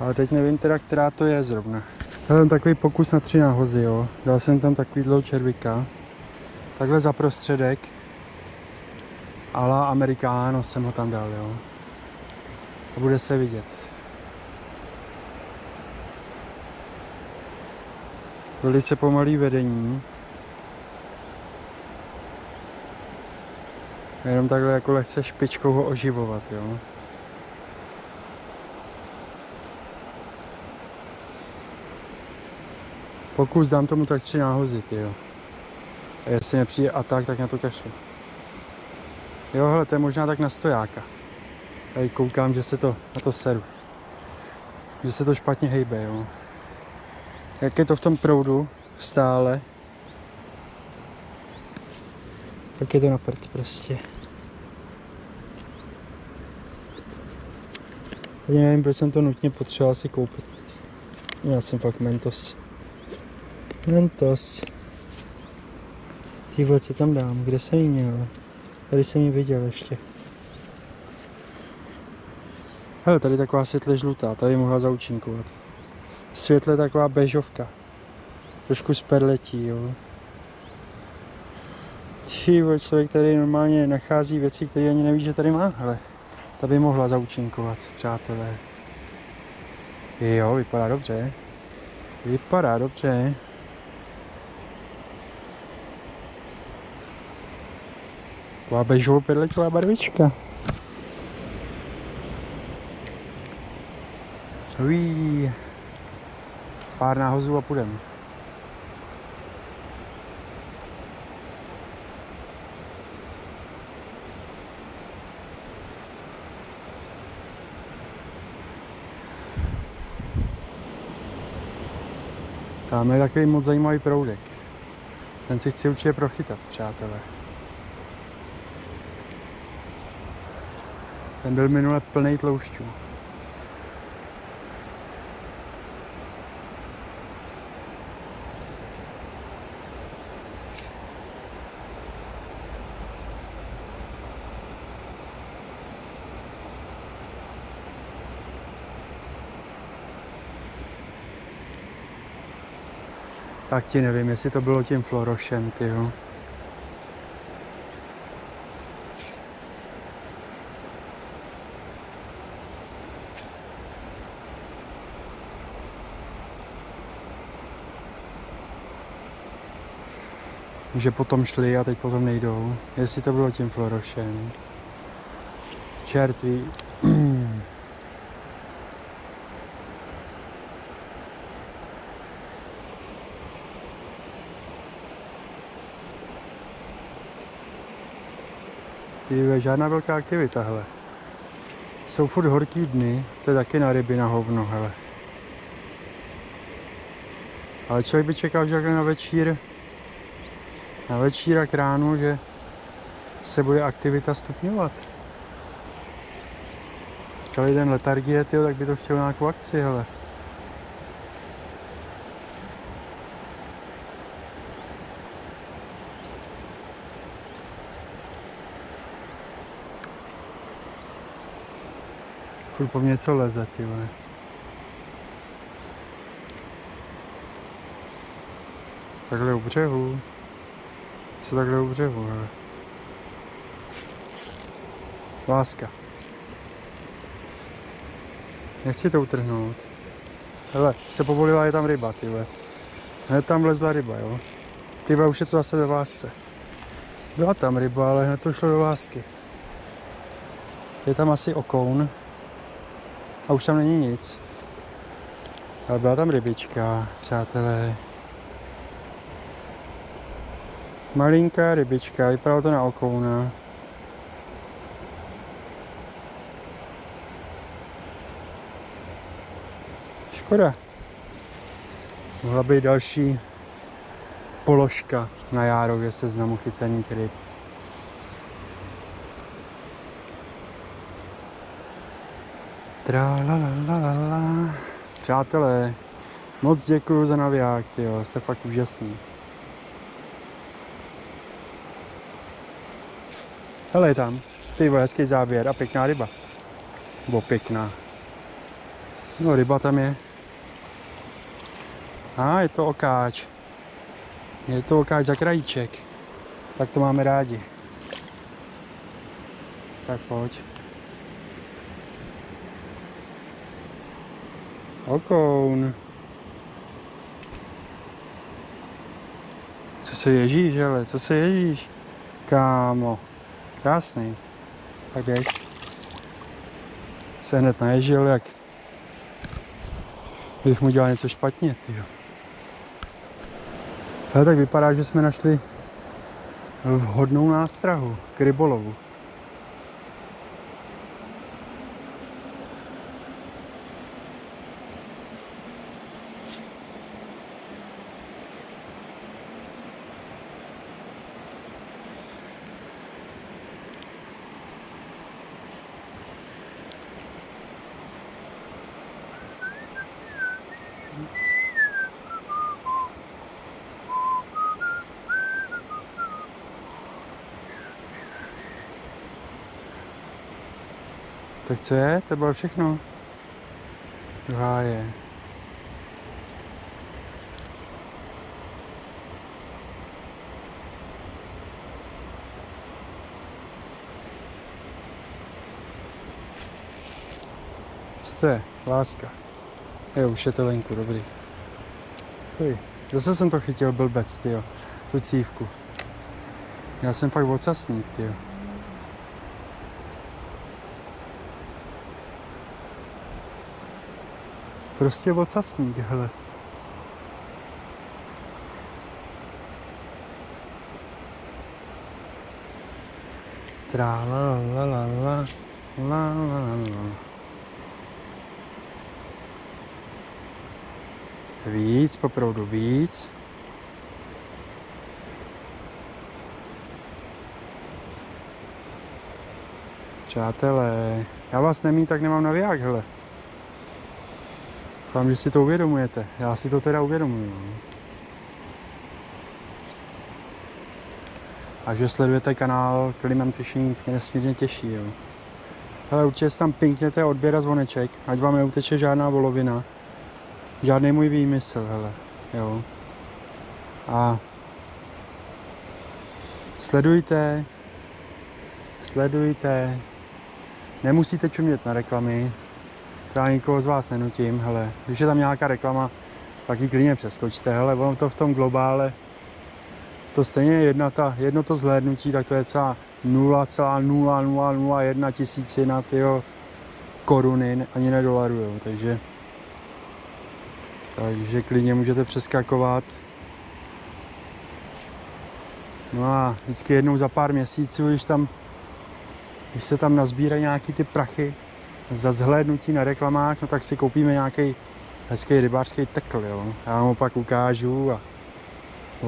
Ale teď nevím teda, která to je zrovna. Dal jsem takový pokus na tři náhozy, jo. Dal jsem tam takový červika. Takhle za prostředek. Ala Amerikáno jsem ho tam dal, jo. A bude se vidět. Velice pomalý vedení. Jenom takhle jako lehce špičkou ho oživovat, jo. Pokus dám tomu tak tři náhozy, jo. A jestli nepřijde atak, tak na to kašlu. Jo, hele, to je možná tak na stojáka. Tady koukám, že se to, na to seru. Že se to špatně hejbe, jo. Jak je to v tom proudu stále, tak je to na prd prostě. Já nevím, proč jsem to nutně potřeboval si koupit. Já jsem fakt Mentos. Mentos. Vole, co tam dám? Kde jsem ji měl? Tady jsem ji viděl ještě. Hele, tady taková světle žlutá, tady mohla zaučinkovat. Světle taková bežovka. Trošku z perletí, jo. Ty vole, člověk tady normálně nachází věci, které ani neví, že tady má. Hele, ta by mohla zaučinkovat, přátelé. Jo, vypadá dobře. Vypadá dobře. Taková bežová perleťová barvička. Ují. Pár náhozů a půjdem. Tam je takový moc zajímavý proudek. Ten si chci určitě prochytat, přátelé. Ten byl minule plný tloušťů. Tak ti nevím, jestli to bylo tím florošem, ty že potom šli a teď potom nejdou. Jestli to bylo tím Florošem. Čert ví. Je žádná velká aktivita, hele. Jsou furt horký dny, to je taky na ryby na hovno, hele. Ale člověk by čekal, že na večír, na večír a ránu, že se bude aktivita stupňovat. Celý den letargie, tyjo, tak by to chtělo nějakou akci, hele. Furt po mě něco leze, ty vole. Takhle u břehu. Co takhle u břehu, hele. Láska. Nechci to utrhnout. Hele, se povolila, je tam ryba, ty Hned tam vlezla ryba, jo. Ty už je to zase ve vásce. Byla tam ryba, ale hned to šlo do vásky. Je tam asi okoun. A už tam není nic. Ale byla tam rybička, přátelé. Malinká rybička, vypadalo to na okouna. Škoda. Mohla být další položka na Járově seznamu chycených ryb. Tra la la la la la. Přátelé, moc děkuji za naviják, tyjo, jste fakt úžasný. Hele je tam, ty hezký záběr a pěkná ryba. Bo pěkná. No ryba tam je. A je to okáč. Je to okáč za krajíček. Tak to máme rádi. Tak pojď. Okoun. Co se ježíš, ale co se ježíš? Kámo. Krásný. Tak běž. Se hned naježil, jak bych mu dělal něco špatně, tyjo. Ale tak vypadá, že jsme našli vhodnou nástrahu k rybolovu. Tak co je? To bylo všechno. Druhá je. Co to je? Láska. Jo, už je to venku, dobrý. Hej, zase jsem to chytil blbec, tyjo. Tu cívku. Já jsem fakt ocasník, tyjo. Prostě ocasník, hele. Tra la la la la la la la la Víc, poproudu víc. Přátelé, já vás nemí, tak nemám naviják, hele. Doufám, že si to uvědomujete. Já si to teda uvědomuji. No. A že sledujete kanál Kliman Fishing mě nesmírně těší. Jo. Ale určitě si tam pinkněte odběr a zvoneček, ať vám neuteče žádná volovina. Žádný můj výmysl, hele. Jo. A sledujte, sledujte, nemusíte čumět na reklamy, já nikoho z vás nenutím, hele, když je tam nějaká reklama, tak ji klidně přeskočte, hele, ono to v tom globále to stejně jedna ta, jedno to zhlédnutí, tak to je celá 0,0001 tisícina tyjo, koruny, ani ne dolarů, jo. takže takže klidně můžete přeskakovat. No a vždycky jednou za pár měsíců, když tam když se tam nazbírají nějaký ty prachy za zhlédnutí na reklamách, no tak si koupíme nějaký hezký rybářský tekl, jo. Já vám ho pak ukážu a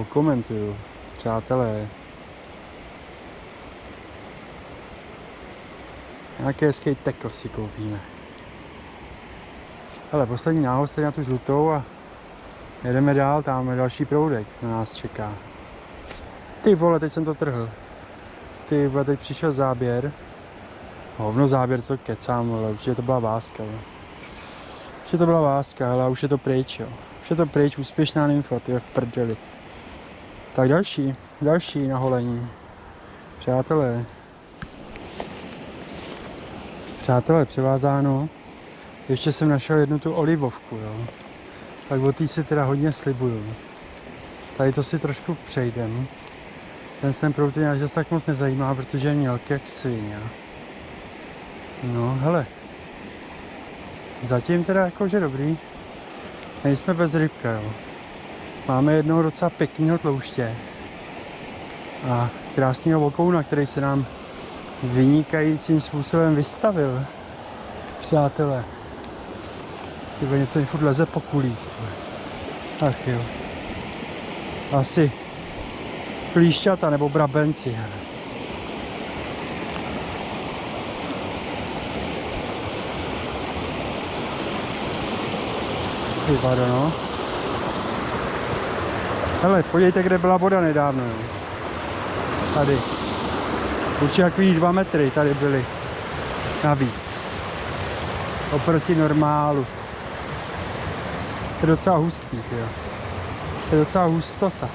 komentuju. Přátelé, nějaký hezký tekl si koupíme. Ale poslední náhod tady na tu žlutou a jedeme dál, tam je další proudek, na nás čeká. Ty vole, teď jsem to trhl. Ty vole, teď přišel záběr. Hovno záběr, co kecám, ale určitě to byla váska. Jo. Určitě to byla váska, ale už je to pryč, jo. Už je to pryč, úspěšná nymfa, ty v prdeli. Tak další, další na holení. Přátelé. Přátelé, převázáno. Ještě jsem našel jednu tu olivovku, jo. Tak o té si teda hodně slibuju. Tady to si trošku přejdem. Ten jsem prout mě až tak moc nezajímá, protože je mělký jak svině. No, hele. Zatím teda jakože dobrý. Nejsme bez rybka, jo. Máme jednoho docela pěkného tlouště. A krásného vokouna, který se nám vynikajícím způsobem vystavil. Přátelé. Tyba něco mi furt leze po kulích. Ach jo. Asi klíšťata nebo brabenci. Ty vado, no. Hele, podívejte, kde byla voda nedávno. Jo. Tady. Určitě takový dva metry tady byly. Navíc. Oproti normálu. To je docela hustý, jo. To je docela hustota.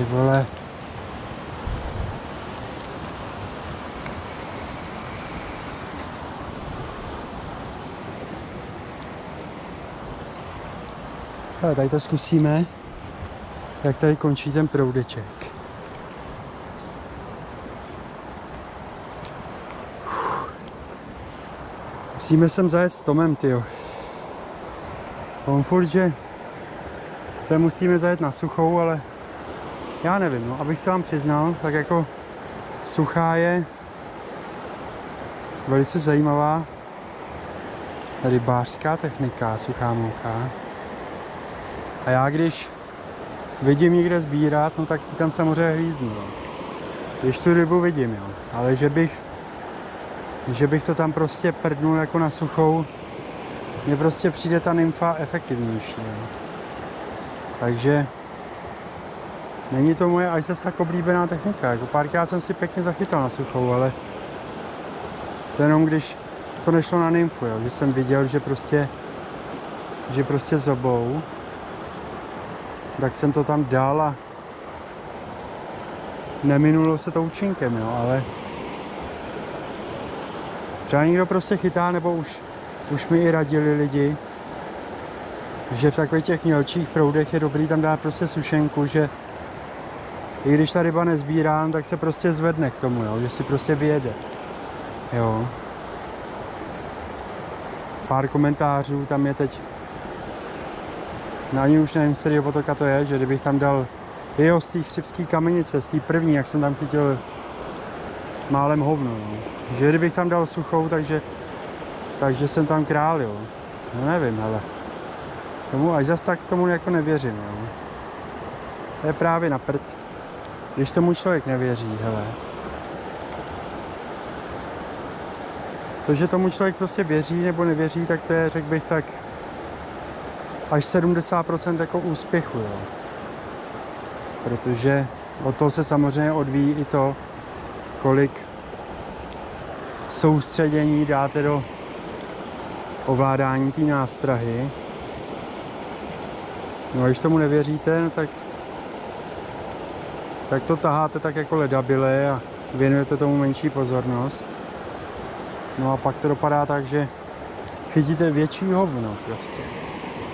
Ty vole. Hele, tady to zkusíme, jak tady končí ten proudeček. Musíme sem zajet s Tomem, tyjo. On furt, že se musíme zajet na suchou, ale já nevím, no, abych se vám přiznal, tak jako suchá je velice zajímavá rybářská technika, suchá moucha. A já když vidím někde sbírat, no tak tam samozřejmě hvíznu. No. Když tu rybu vidím, jo. Ale že bych, že bych to tam prostě prdnul jako na suchou, mně prostě přijde ta nymfa efektivnější. Jo. Takže Není to moje až zase tak oblíbená technika. Jako párkrát jsem si pěkně zachytal na suchou, ale to jenom když to nešlo na nymfu, jo. že jsem viděl, že prostě, že prostě zobou, tak jsem to tam dal a neminulo se to účinkem, jo, ale třeba někdo prostě chytá, nebo už, už mi i radili lidi, že v takových těch mělčích proudech je dobrý tam dát prostě sušenku, že i když ta ryba nezbírá, tak se prostě zvedne k tomu, jo, že si prostě vyjede. Jo. Pár komentářů tam je teď. Na ní už nevím, z kterého potoka to je, že kdybych tam dal jeho z té chřipské kamenice, z té první, jak jsem tam chytil málem hovno, jo. Že kdybych tam dal suchou, takže, takže jsem tam král, jo. No nevím, ale tomu až zas tak tomu jako nevěřím, jo. To je právě na prd. Když tomu člověk nevěří, hele. To, že tomu člověk prostě věří nebo nevěří, tak to je, řekl bych, tak až 70% jako úspěchu, jo. Protože od toho se samozřejmě odvíjí i to, kolik soustředění dáte do ovládání té nástrahy. No a když tomu nevěříte, no tak tak to taháte tak jako ledabile a věnujete tomu menší pozornost. No a pak to dopadá tak, že chytíte větší hovno prostě.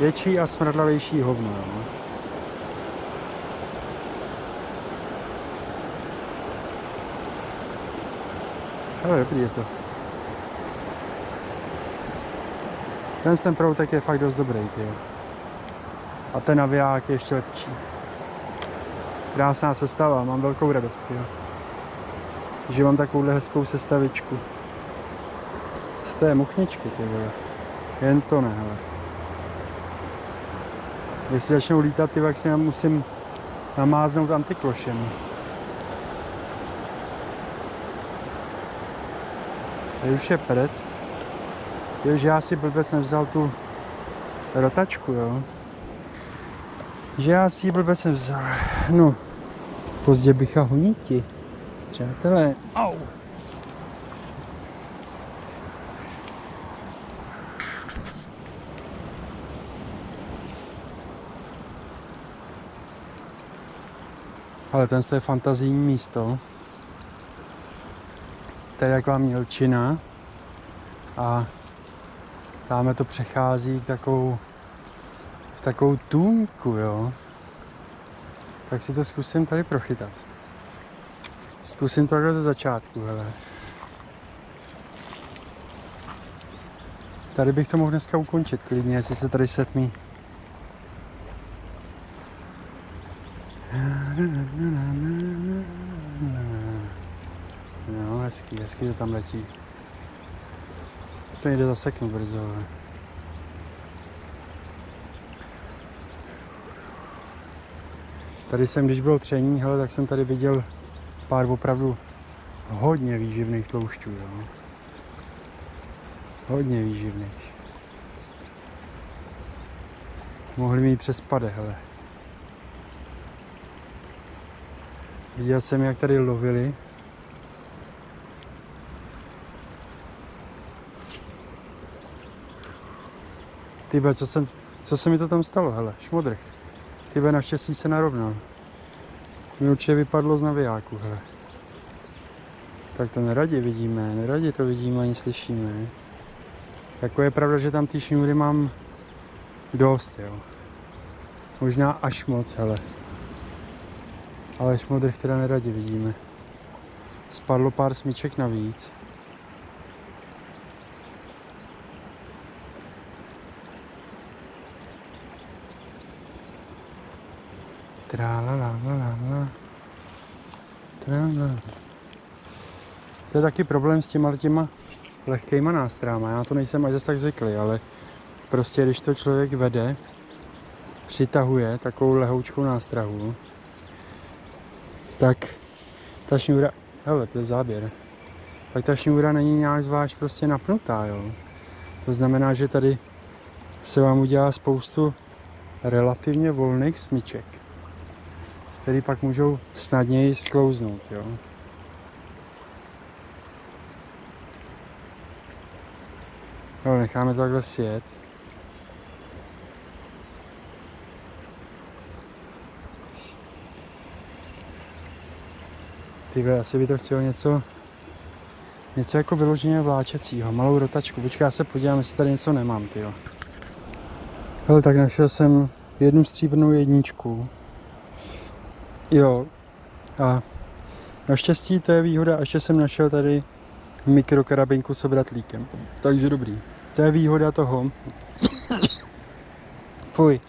Větší a smradlavější hovno. No. Ale dobrý je to. Ten ten proutek je fakt dost dobrý, tyjo. A ten naviják je ještě lepší. Krásná sestava, mám velkou radost, jo. Že mám takovouhle hezkou sestavičku. Co to je, muchničky, ty vole. Jen to ne, hele. Jestli začnou lítat, ty tak si musím namáznout antiklošem. Tady už je pred. Jo, že já si blbec nevzal tu rotačku, jo. Že já si ji blbec nevzal. No, pozdě bycha honíti. Přátelé, au. Ale ten je fantazijní místo. Tady jak vám Mělčina. A tamhle to přechází k takovou, v takovou tůňku, jo. Tak si to zkusím tady prochytat. Zkusím to takhle ze začátku, hele. Tady bych to mohl dneska ukončit klidně, jestli se tady setmí. No, hezký, hezký to tam letí. To jde zaseknout brzo. Ale. Tady jsem, když bylo tření, hele, tak jsem tady viděl pár opravdu hodně výživných tloušťů. Jo. Hodně výživných. Mohli mít přes pade, hele. Viděl jsem, jak tady lovili. Ty co, jsem, co se mi to tam stalo, hele, šmodrch. Ty naštěstí se narovnal. Mi určitě vypadlo z navijáku, hele. Tak to neradi vidíme, neradi to vidíme ani slyšíme. Jako je pravda, že tam ty šňůry mám dost, jo. Možná až moc, hele. Ale šmodrch teda neradi vidíme. Spadlo pár smyček navíc. Tralala, To je taky problém s těma těma lehkýma nástrama. Já to nejsem až zase tak zvyklý, ale prostě když to člověk vede, přitahuje takovou lehoučkou nástrahu, tak ta šňůra, hele, to je záběr, tak ta šňůra není nějak zvlášť prostě napnutá, jo. To znamená, že tady se vám udělá spoustu relativně volných smyček který pak můžou snadněji sklouznout. Jo? No, necháme to takhle sjet. Ty asi by to chtělo něco, něco jako vyloženě vláčecího, malou rotačku. Počkej, já se podívám, jestli tady něco nemám, ty Hele, tak našel jsem jednu stříbrnou jedničku. Jo. A naštěstí to je výhoda, ještě jsem našel tady mikrokarabinku s obratlíkem. Takže dobrý. To je výhoda toho. Fuj.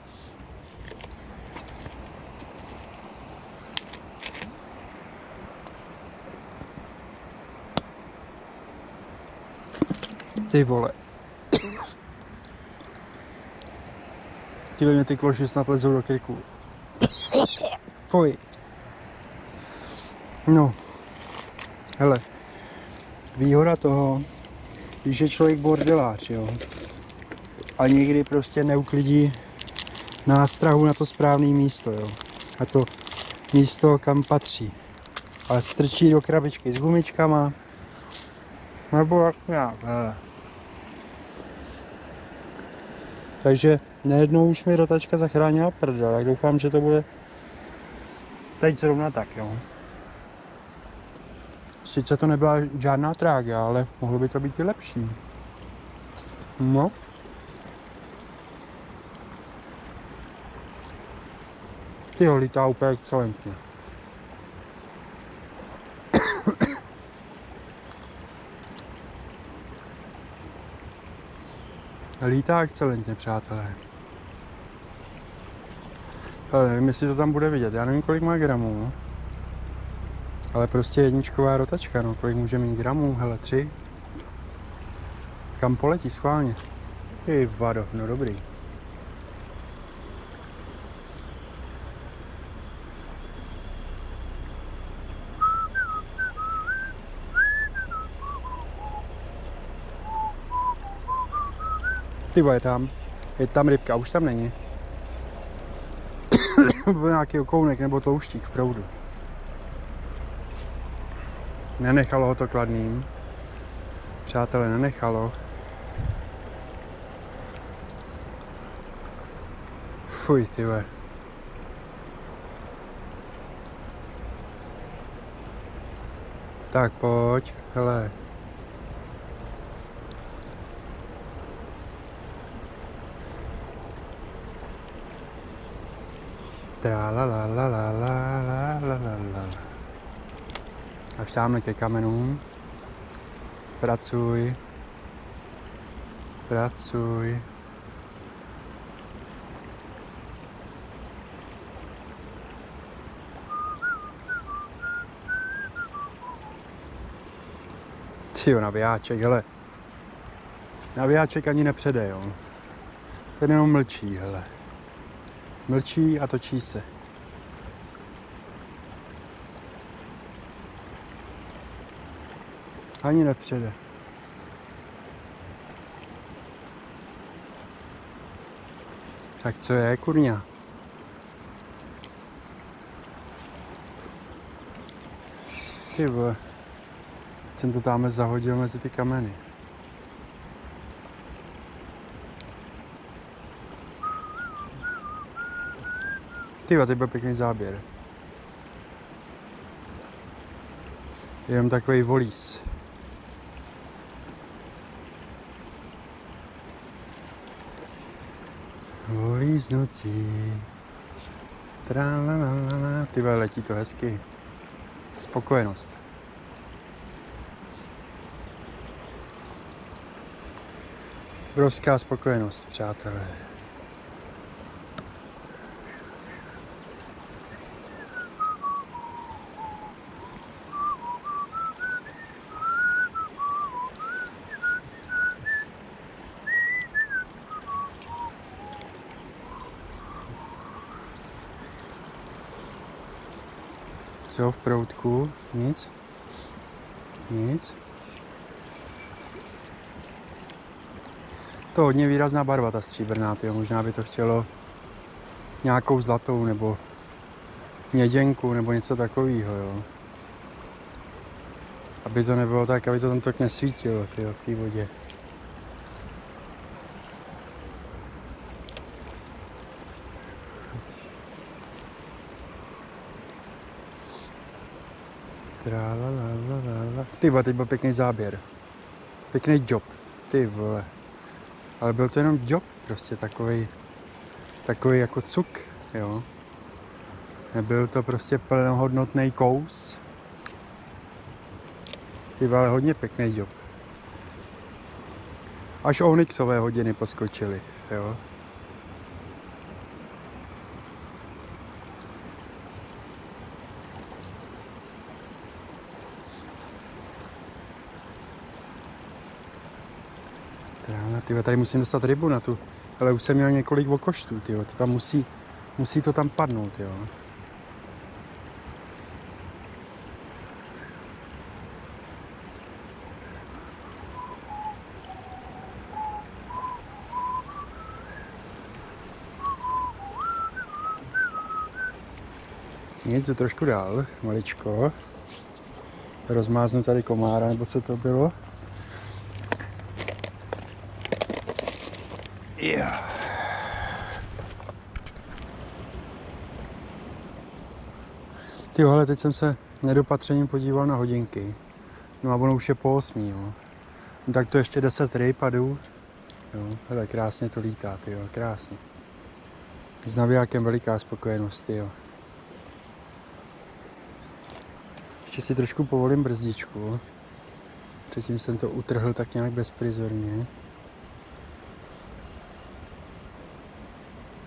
Ty vole. Dívej mě ty kloši snad lezou do kriku. Fuj. No, hele, výhoda toho, když je člověk bordelář, jo, a někdy prostě neuklidí nástrahu na to správné místo, jo, a to místo, kam patří. A strčí do krabičky s gumičkama, nebo jak nějak, hele. Takže nejednou už mi rotačka zachránila prdel, tak doufám, že to bude teď zrovna tak, jo. Sice to nebyla žádná trága, ale mohlo by to být i lepší. No. Ty ho lítá úplně excelentně. Lítá excelentně, přátelé. Ale nevím, jestli to tam bude vidět. Já nevím, kolik má gramů. No. Ale prostě jedničková rotačka, no. Kolik může mít gramů? Hele, tři. Kam poletí schválně? Ty vado, no dobrý. Ty je tam. Je tam rybka, už tam není. Nějaký okounek nebo tlouštík v proudu. Nenechalo ho to kladným. Přátelé, nenechalo. Fuj, ty Tak pojď, hele. Tra la la la la la la la la la Až tamhle ke kamenům. Pracuj. Pracuj. Tyjo, navijáček, hele. Navijáček ani nepřede, jo. Ten jenom mlčí, hele. Mlčí a točí se. Ani nepřede. Tak co je, kurňa? Ty vole. Jsem to tam zahodil mezi ty kameny. Ty teď byl pěkný záběr. Jenom takový volís. Volíznutí. Tralalala. Ty letí to hezky. Spokojenost. Obrovská spokojenost, přátelé. Co v proutku? Nic? Nic? To hodně výrazná barva, ta stříbrná, tyjo. možná by to chtělo nějakou zlatou nebo měděnku nebo něco takového, jo. Aby to nebylo tak, aby to tam tak nesvítilo, tyjo, v té vodě. Ty vole, teď byl pěkný záběr. Pěkný job. Ty vole. Ale byl to jenom job, prostě takový, takový jako cuk, jo. Nebyl to prostě plnohodnotný kous. Ty vole, hodně pěkný job. Až Onyxové hodiny poskočily, jo. Tyhle, tady musím dostat rybu na tu, ale už jsem měl několik okoštů, tyjo, to tam musí, musí to tam padnout, jo. Nic, jdu trošku dál, maličko. Rozmáznu tady komára, nebo co to bylo. Ty ale teď jsem se nedopatřením podíval na hodinky. No a ono už je po osmí, jo. No, tak to ještě 10 ryb a jdu. Jo, hele, krásně to lítá, ty jo, krásně. S navijákem veliká spokojenost, jo. Ještě si trošku povolím brzdičku. Předtím jsem to utrhl tak nějak bezprizorně.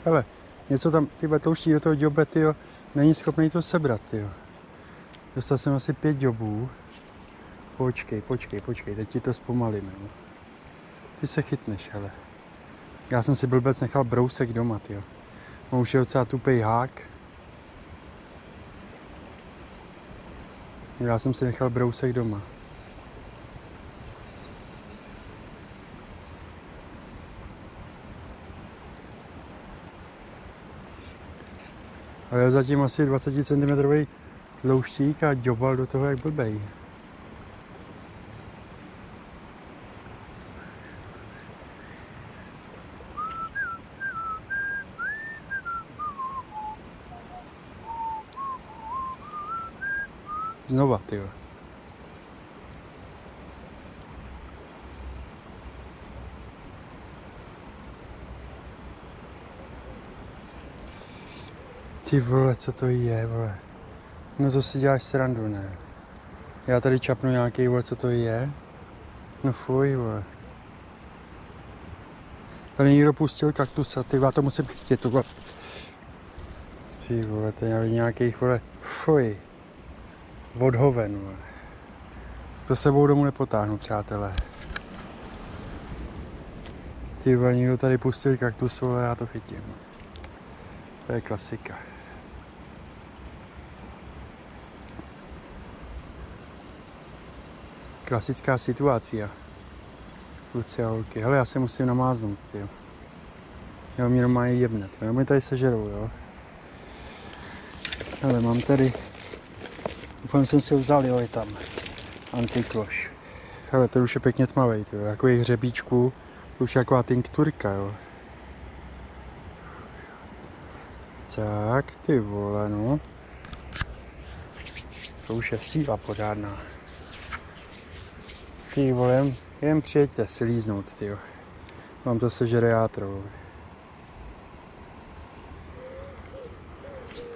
Hele, něco tam, ty vetlouští do toho jobe, jo, není schopný to sebrat, jo. Dostal jsem asi pět jobů. Počkej, počkej, počkej, teď ti to zpomalím, jo. Ty se chytneš, hele. Já jsem si blbec nechal brousek doma, jo. Mám už je docela tupej hák. Já jsem si nechal brousek doma. Já zatím asi 20 cm tlouštík a džobal do toho jak blbej. Znova, ty. Ty vole, co to je, vole. No to si děláš srandu, ne? Já tady čapnu nějaký, vole, co to je? No fuj, vole. Tady někdo pustil kaktusa, ty já to musím chytit, vole. Ty vole, to je nějaký, vole, fuj. Vodhoven, vole. To sebou domů nepotáhnu, přátelé. Ty vole, někdo tady pustil kaktus, vole, já to chytím. To je klasika. Klasická situace. Kluci a holky. Hele, já se musím namáznout, jo. Jo, mě normálně jebne, jo. Mě tady sežerou, jo. Hele, mám tady... Doufám, jsem si vzal, jo, je tam. Antikloš. Hele, to už je pěkně tmavý, jo. Jako je hřebíčku, to už je taková tinkturka, jo. Tak, ty vole, no. To už je síla pořádná. Ty vole, jen přijďte si líznout, ty. Mám to sežere játro.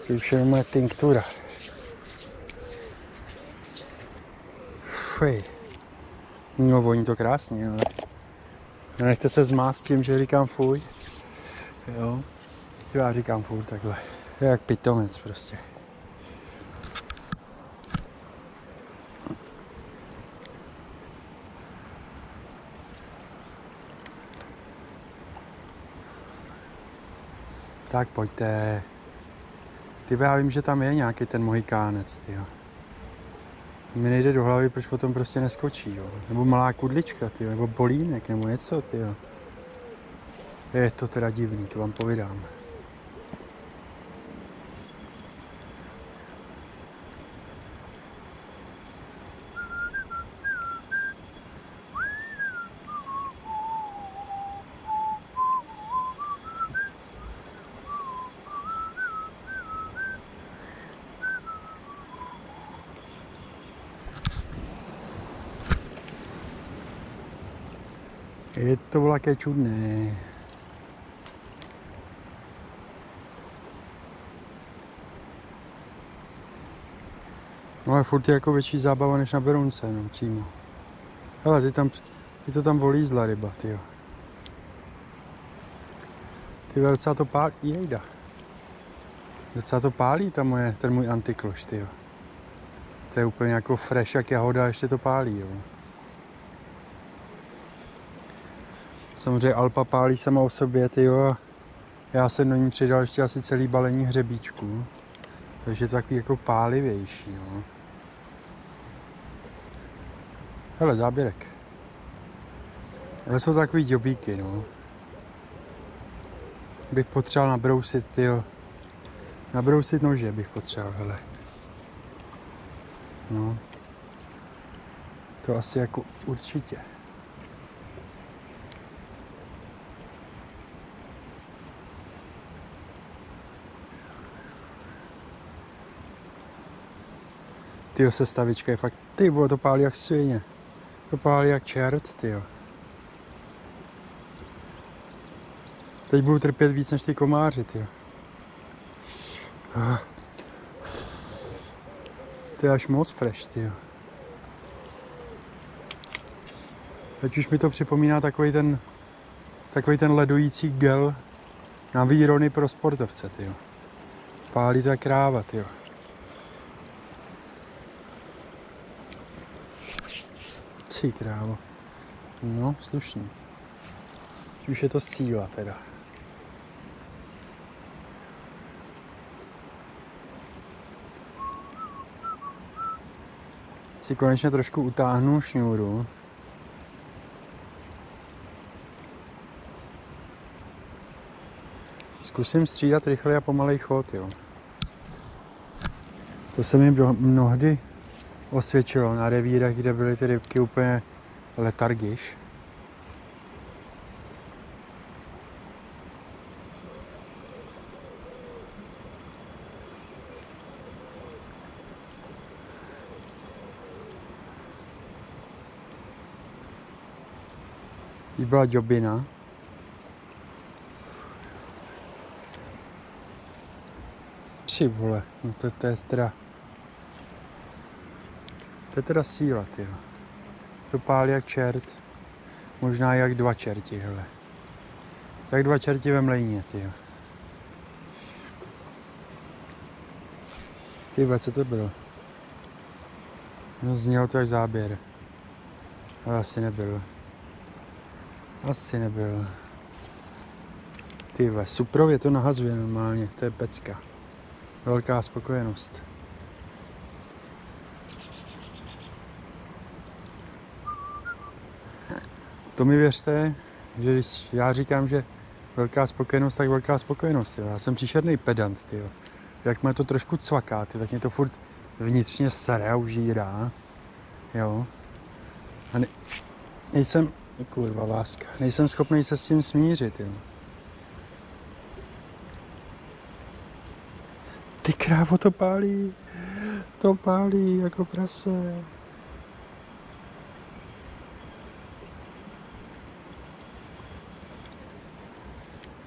To už je moje tinktura. Fuj. No, voní to krásně, ale nechte se zmást tím, že říkám fuj. Jo. Já říkám furt takhle. Jak pitomec prostě. Tak pojďte. Ty já vím, že tam je nějaký ten mohikánec, ty Mi nejde do hlavy, proč potom prostě neskočí, jo. Nebo malá kudlička, ty nebo bolínek, nebo něco, ty Je to teda divný, to vám povídám. To vlaké čudné. No ale furt je jako větší zábava než na Berunce, no přímo. Hele, ty, tam, ty to tam volízla ryba, jo. Ty docela to pálí, jejda. Docela to pálí ta moje, ten můj antikloš, jo. To je úplně jako fresh jak jahoda, ještě to pálí, jo. Samozřejmě Alpa pálí sama o sobě, tyjo, a já jsem do ní přidal ještě asi celý balení hřebíčků. Takže je to takový jako pálivější, no. Hele, záběrek. Ale jsou takový děbíky, no. Bych potřeboval nabrousit, tyjo. Nabrousit nože bych potřeboval, hele. No. To asi jako určitě. Tyho sestavička je fakt Ty vole, to pálí jak svině. To pálí jak čert, ty. Teď budu trpět víc než ty komáři, ty jo. Ah. To je až moc fresh, ty jo. Teď už mi to připomíná takový ten, takový ten ledující gel na výrony pro sportovce, ty. Pálí to jak kráva, ty Ty krávo. No, slušný. Už je to síla teda. Si konečně trošku utáhnu šňůru. Zkusím střídat rychle a pomalej chod, jo. To se mi mnohdy osvědčilo na revírech, kde byly ty rybky úplně letargiš. Jí byla děbina. Tři vole, no to, to je teda... To je teda síla, ty. To pálí jak čert. Možná jak dva čerti, hele. Jak dva čerti ve mlejně, ty. Ty co to bylo? No znělo to jak záběr. Ale asi nebyl. Asi nebyl. Ty suprově to nahazuje normálně, to je pecka. Velká spokojenost. To mi věřte, že když já říkám, že velká spokojenost, tak velká spokojenost. Jo. Já jsem příšerný pedant, tyjo. Jak mě to trošku cvaká, tyjo, tak mě to furt vnitřně sere a užírá. Jo. A ne, nejsem, kurva láska, nejsem schopný se s tím smířit, jo. Ty krávo to pálí, to pálí jako prase.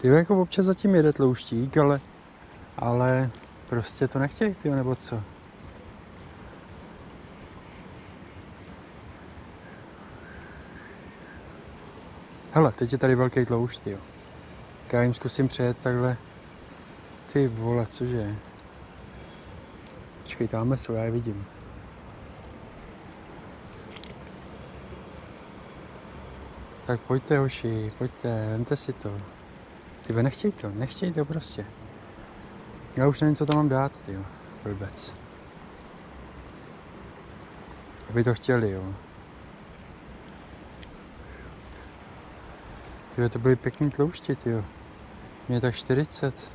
Ty jako občas zatím jede tlouštík, ale, ale prostě to nechtějí, ty nebo co? Hele, teď je tady velký tloušť, jo. Já jim zkusím přejet takhle. Ty vole, cože? Počkej, tamhle jsou, já je vidím. Tak pojďte, hoši, pojďte, vemte si to. Ty nechtěj to, nechtěj to prostě. Já už nevím, co tam mám dát, ty blbec. Aby to chtěli, jo. Ty to byly pěkný tloušti, ty jo. Mě tak 40.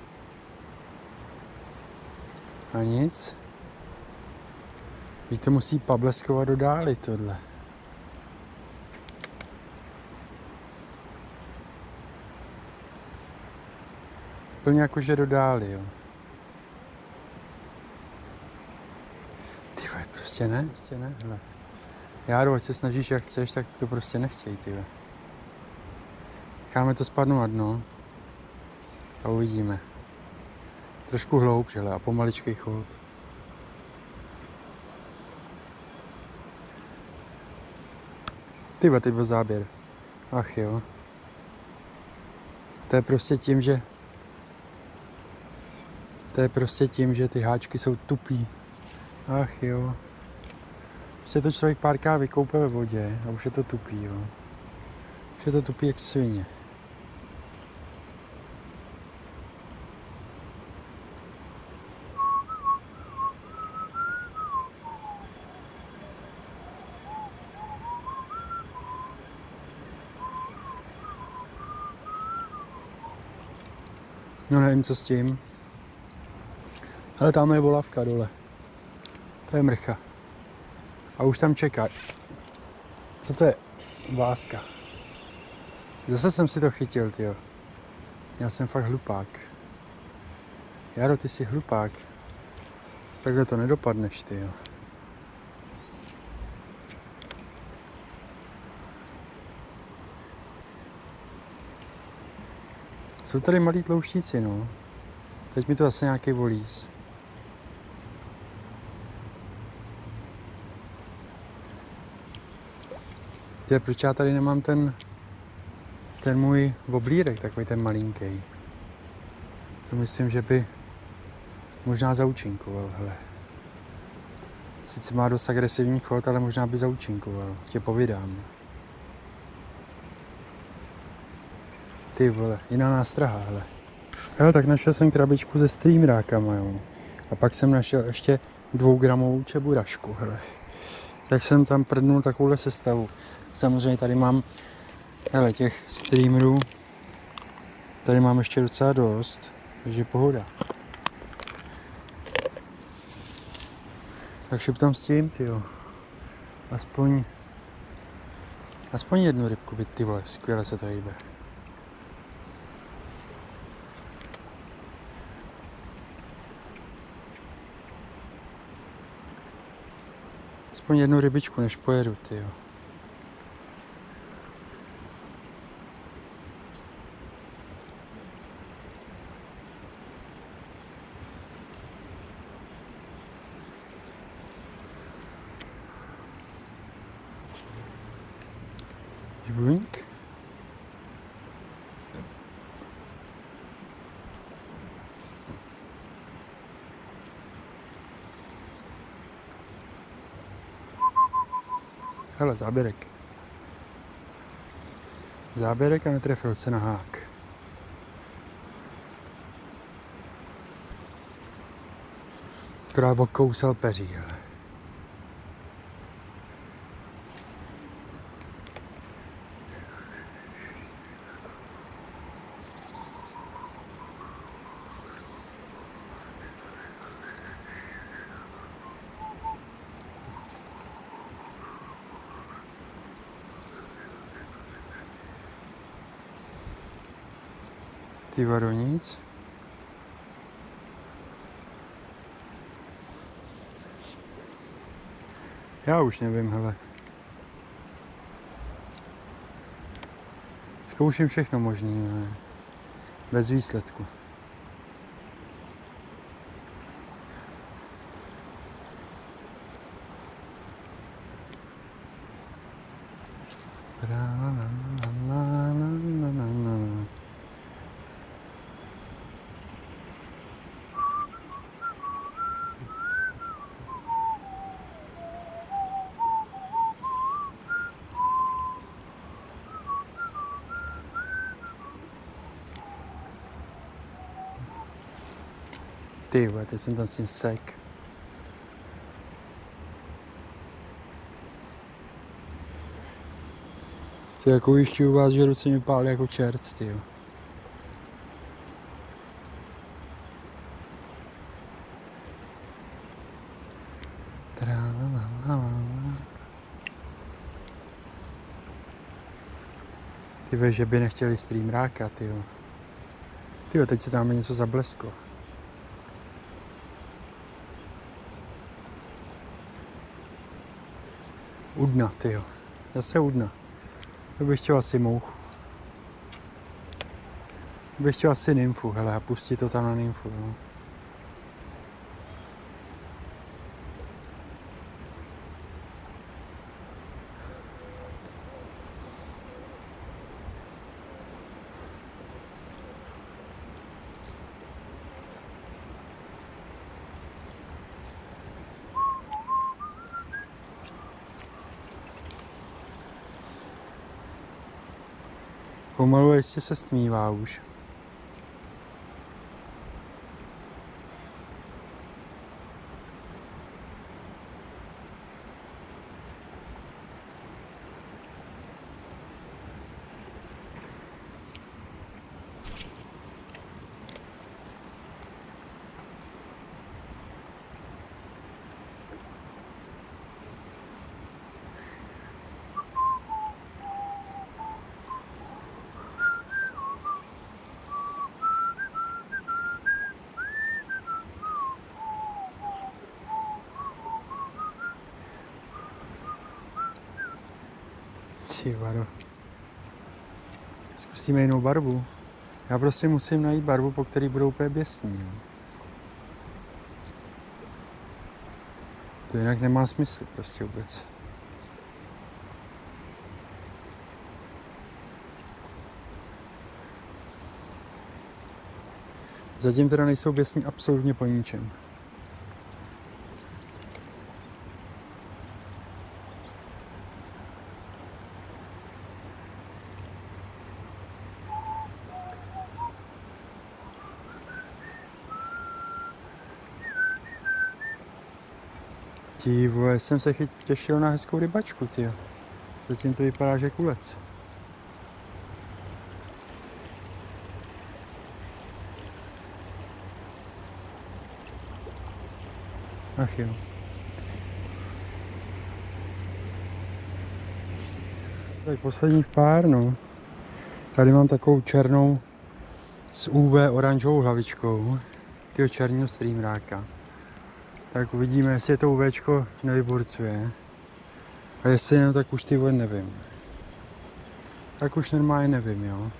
A nic. Víš, to musí pableskovat do dály, tohle. Úplně jako, že dodáli, jo. Ty prostě ne, prostě ne, hele. Já ať se snažíš jak chceš, tak to prostě nechtěj, ty Necháme to spadnout dno a uvidíme. Trošku hloub, žele, a pomaličkej chod. Ty teď byl záběr. Ach jo. To je prostě tím, že to je prostě tím, že ty háčky jsou tupý. Ach jo. Prostě to člověk párkrát vykoupe ve vodě a už je to tupý, jo. Už je to tupý jak svině. No nevím, co s tím. Ale tam je volavka dole. To je mrcha. A už tam čeká. Co to je? Váska. Zase jsem si to chytil, ty. Já jsem fakt hlupák. Jaro, ty jsi hlupák. Takhle to nedopadneš, ty. Jsou tady malí tlouštíci, no. Teď mi to zase nějaký volíz. Tě, proč já tady nemám ten, ten můj oblírek, takový ten malinký. To myslím, že by možná zaučinkoval, hele. Sice má dost agresivní chod, ale možná by zaučinkoval. Tě povídám. Ty vole, jiná nástraha, hele. Jo, tak našel jsem krabičku se streamrákama, jo. A pak jsem našel ještě dvougramovou čeburašku, hele. Tak jsem tam prdnul takovouhle sestavu. Samozřejmě tady mám, hele, těch streamerů, tady mám ještě docela dost, takže pohoda. Tak šeptám s tím, ty jo. Aspoň, aspoň jednu rybku by, ty vole, skvěle se to hýbe. Aspoň jednu rybičku, než pojedu, ty jo. Drink. Hele, záběrek. Záběrek a netrefil se na hák. Akorát kousal peří, hele. Ty vado nic. Já už nevím, hele. Zkouším všechno možný, ne? bez výsledku. Ty teď jsem tam s tím sek. Ty jako ujišťuju vás, že ruce mi pálí jako čert, ty jo. Ty že by nechtěli stream ráka, ty jo. Ty jo, teď se tam něco zablesklo. Udna, ty jo. Zase udna. To bych chtěl asi mouchu. To bych chtěl asi nymfu, hele, a pustit to tam na nymfu, jo. Pomalu jistě se stmívá už. Zkusíme jinou barvu. Já prostě musím najít barvu, po který budou úplně běsní. jo. To jinak nemá smysl prostě vůbec. Zatím teda nejsou běsní absolutně po ničem. Ty vole, jsem se chyt, těšil na hezkou rybačku, ty. Zatím to vypadá, že kulec. Ach jo. Tak posledních pár, no. Tady mám takovou černou s UV oranžovou hlavičkou. Takového černého streamráka. Tak uvidíme, jestli je to UVčko nevyburcuje. A jestli ne, tak už ty nevím. Tak už normálně nevím, jo.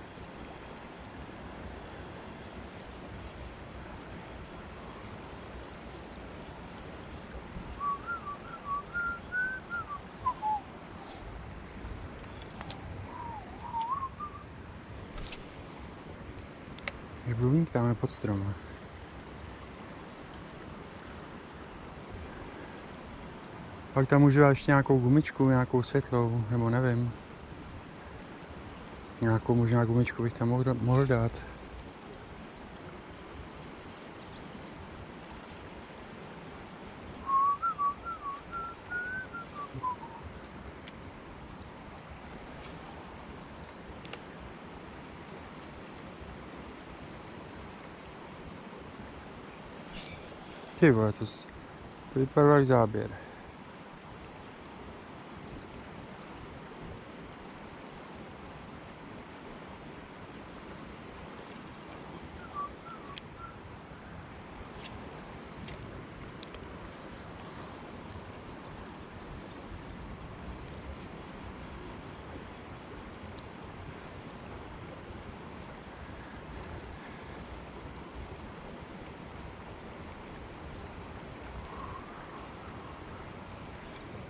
Je bluvník tamhle pod stromem. Pak tam dát ještě nějakou gumičku, nějakou světlou, nebo nevím. Nějakou možná gumičku bych tam mohl, mohl dát. Ty vole, to, to vypadá jak záběr.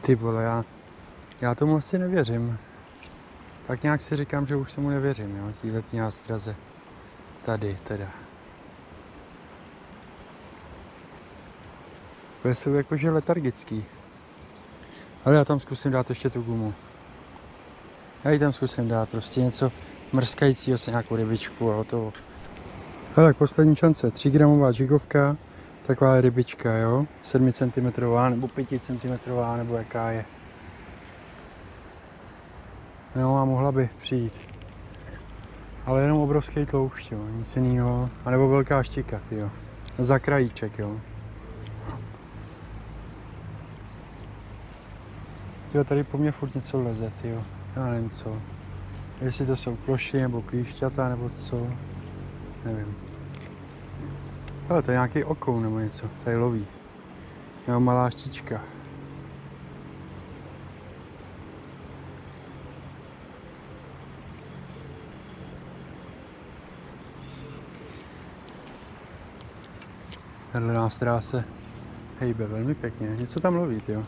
Ty vole, já, já tomu asi nevěřím. Tak nějak si říkám, že už tomu nevěřím, jo, týhletý nástraze. Tady, teda. To jsou jakože letargický. Ale já tam zkusím dát ještě tu gumu. Já ji tam zkusím dát, prostě něco mrskajícího se nějakou rybičku a hotovo. Tak poslední šance, 3 gramová žigovka, taková rybička, jo, 7 cm nebo 5 cm nebo jaká je. No a mohla by přijít. Ale jenom obrovský tloušť, jo, nic jiného. A nebo velká štika, jo. Za krajíček, jo. Jo, tady po mně furt něco leze, jo. Já nevím co. Jestli to jsou ploši nebo klíšťata nebo co. Nevím. Ale to je nějaký okoun nebo něco, tady loví. Jo, malá štička. Tahle nástrá se hejbe velmi pěkně. Něco tam loví, jo.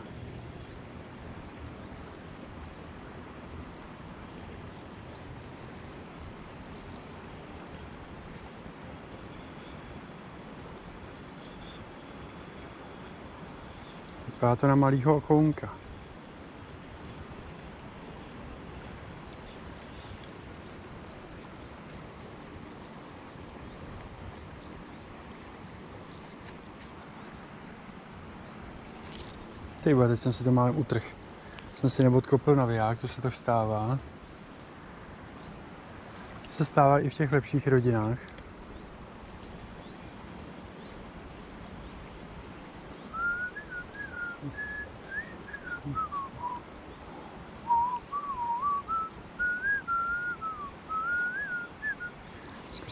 Vypadá to na malýho okounka. Ty teď jsem si to málem utrh. Jsem si neodkopil naviják, to se to stává. Se stává i v těch lepších rodinách.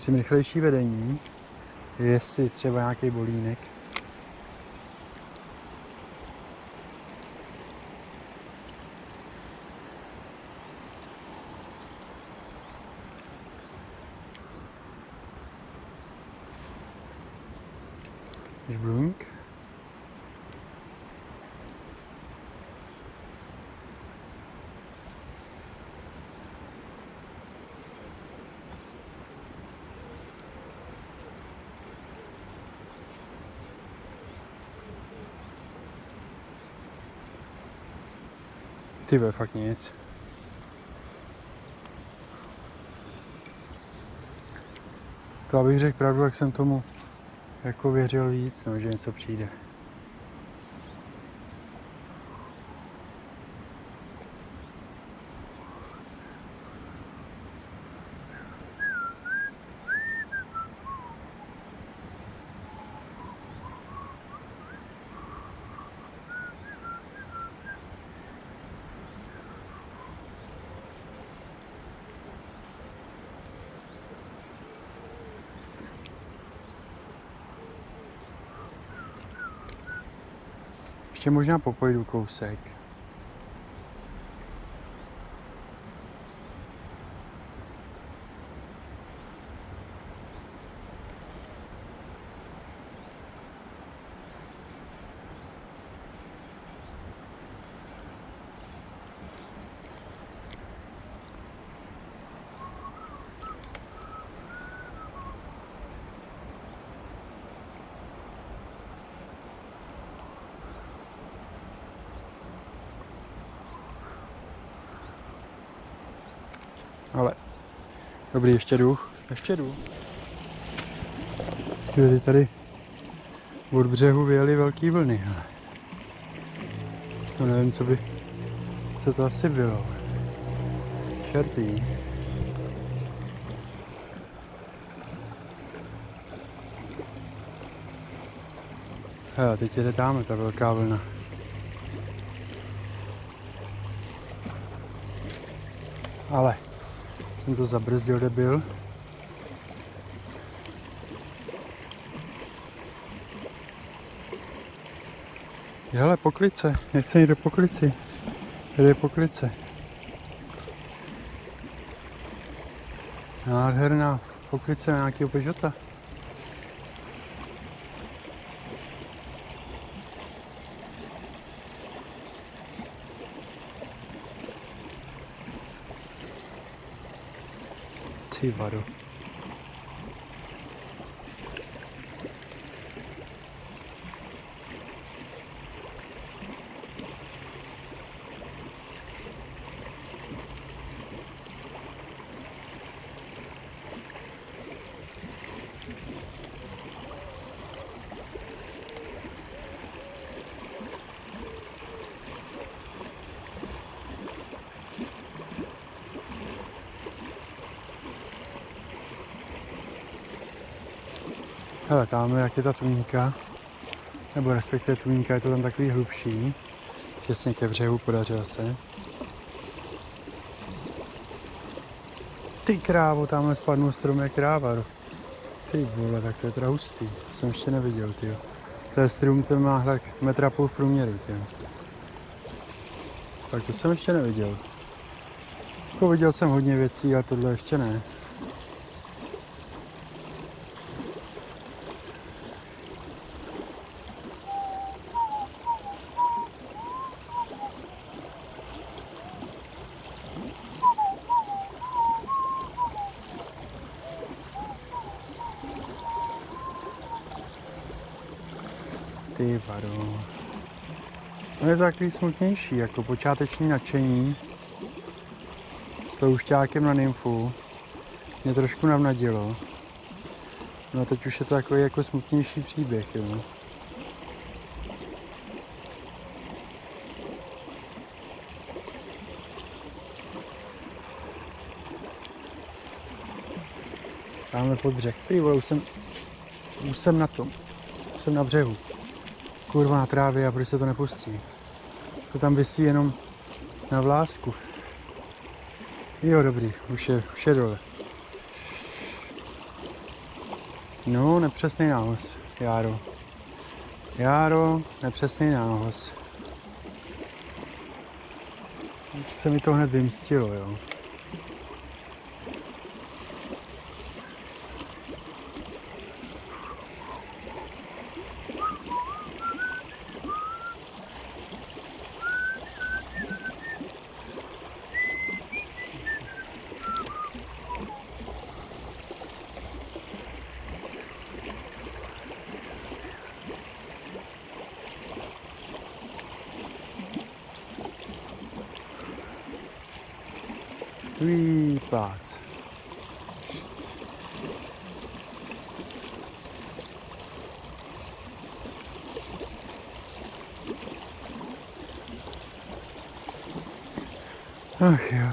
Zkusím rychlejší vedení, jestli třeba nějaký bolínek. Ty vole, fakt nic. To abych řekl pravdu, jak jsem tomu jako věřil víc, no, že něco přijde. Ještě možná popojdu kousek. Ale dobrý, ještě jdu, ještě jdu. Tady tady od břehu vyjeli velký vlny, ale no nevím, co by, co to asi bylo. Čertý. Hele, teď jede tamhle ta velká vlna. Ale to zabrzdil debil. Hele, poklice, nechce jít do poklici. Jde poklice. Nádherná poklice nějakého Peugeota. Ty vado. Hele, tamhle jak je ta tuníka, nebo respektive tuníka, je to tam takový hlubší, těsně ke břehu podařilo se. Ty krávo, tamhle spadnul strom jak kráva. Ty vole, tak to je teda hustý, to jsem ještě neviděl, ty. To je strom, ten má tak metra půl v průměru, ty. Tak to jsem ještě neviděl. Jako viděl jsem hodně věcí, ale tohle ještě ne. Ty vado. No je takový smutnější, jako počáteční nadšení s tloušťákem na nymfu mě trošku navnadilo. No teď už je to takový jako smutnější příběh, jo. Tamhle pod břeh. Ty vole, už jsem, už jsem na tom. Už jsem na břehu. Kurva na trávě a proč se to nepustí? To tam vysí jenom na vlásku. Jo, dobrý, už je, už je dole. No, nepřesný nához, Járo. Járo, nepřesný nához. Se mi to hned vymstilo, jo. Ují, plác. Ach jo.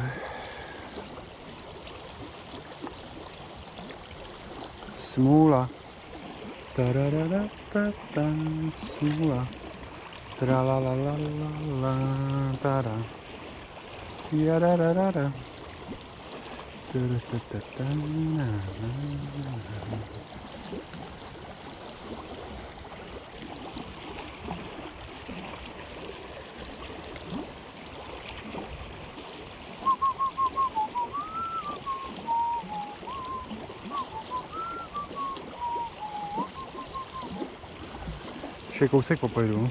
Smůla. Tararara, ta, ta, smůla. Tra la la la la la, tada. Yarararara. Turu, tu, tu, ta, na, na, na. Ještě kousek popojedu.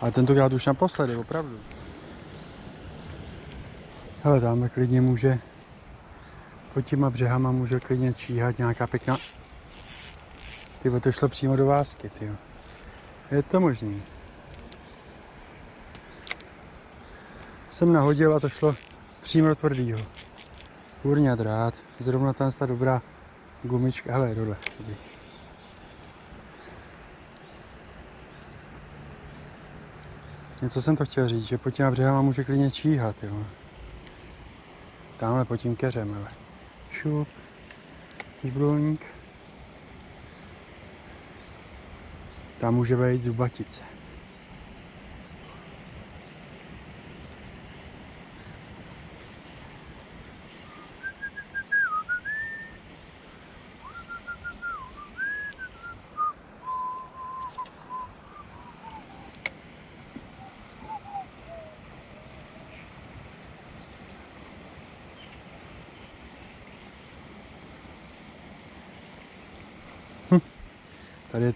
Ale tentokrát už naposledy, opravdu. Hele, tamhle klidně může, pod těma břehama může klidně číhat nějaká pěkná... Ty to šlo přímo do vásky, ty. Je to možný. Jsem nahodil a to šlo přímo do tvrdýho. Kurňa drát, zrovna tam ta dobrá gumička, hele, dole. Dobrý. Něco jsem to chtěl říct, že pod těma břehama může klidně číhat, jo. Tamhle pod tím keřem, ale. Šup. Žbrolník. Tam může být zubatice.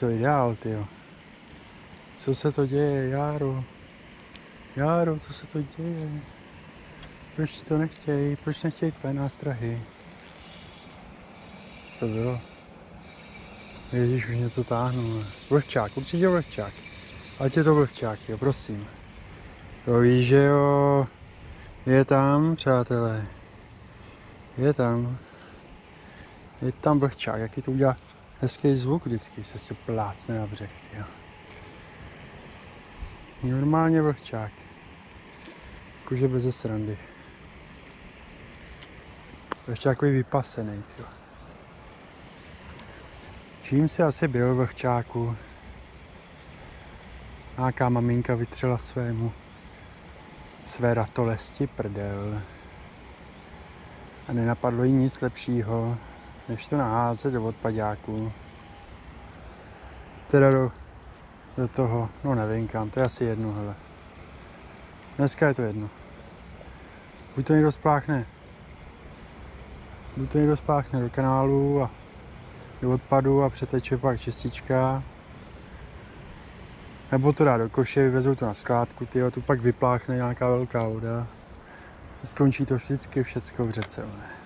To ideál, ty Co se to děje, Járo? Járo, co se to děje? Proč to nechtějí? Proč nechtějí tvé nástrahy? Co to bylo? Ježíš, už něco táhnu. Vlhčák, určitě vlhčák. Ať je to vlhčák, jo, prosím. To víš, že jo. Je tam, přátelé. Je tam. Je tam vlhčák, jaký to udělá hezký zvuk vždycky, se se plácne na břeh, tyjo. Normálně vlhčák. Jakože bez srandy. Takový vypasený, tyjo. Čím si asi byl vlhčáku? Nějaká maminka vytřela svému své ratolesti prdel. A nenapadlo jí nic lepšího, než to naházet do odpadáku. Teda do, do toho, no nevím kam, to je asi jedno, hele. Dneska je to jedno. Buď to někdo spláchne, buď to někdo spláchne do kanálu a do odpadu a přeteče pak čistička, nebo to dá do koše, vyvezou to na skládku, tyjo, tu pak vypláchne nějaká velká voda. Skončí to vždycky všecko v řece. Ne?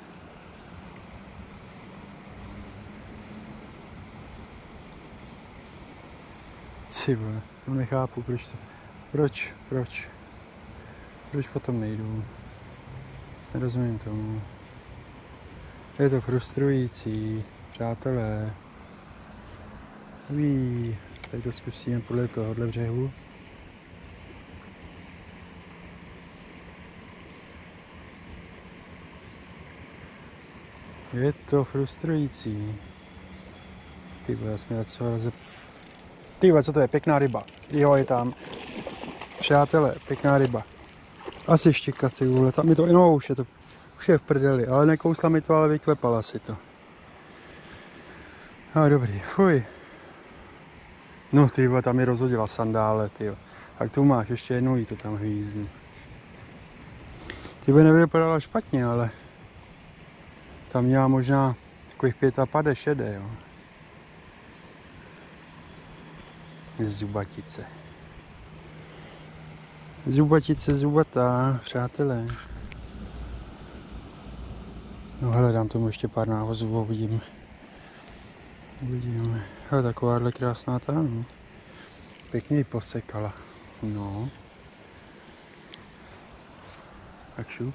Ty vole, nechápu, proč to, proč, proč, proč potom nejdu, nerozumím tomu. Je to frustrující, přátelé. Ví, tady to zkusíme podle tohohle břehu. Je to frustrující. Ty vole, jsme začal razet ty co to je? Pěkná ryba. Jo, je tam. Přátelé, pěkná ryba. Asi štěka, ty vole. Tam je to, no už je to, už je v prdeli, ale nekousla mi to, ale vyklepala si to. No dobrý, fuj. No ty vole, tam mi rozhodila sandále, ty Tak tu máš, ještě jednou jí to tam hvíznu. Ty by nevypadala špatně, ale tam měla možná takových pět a pade šedé, jo. Zubatice. Zubatice zubatá, přátelé. No hledám tomu ještě pár náhozů, uvidím. Uvidíme. Ale takováhle krásná ta, no. Pěkně ji posekala. No. Tak šup.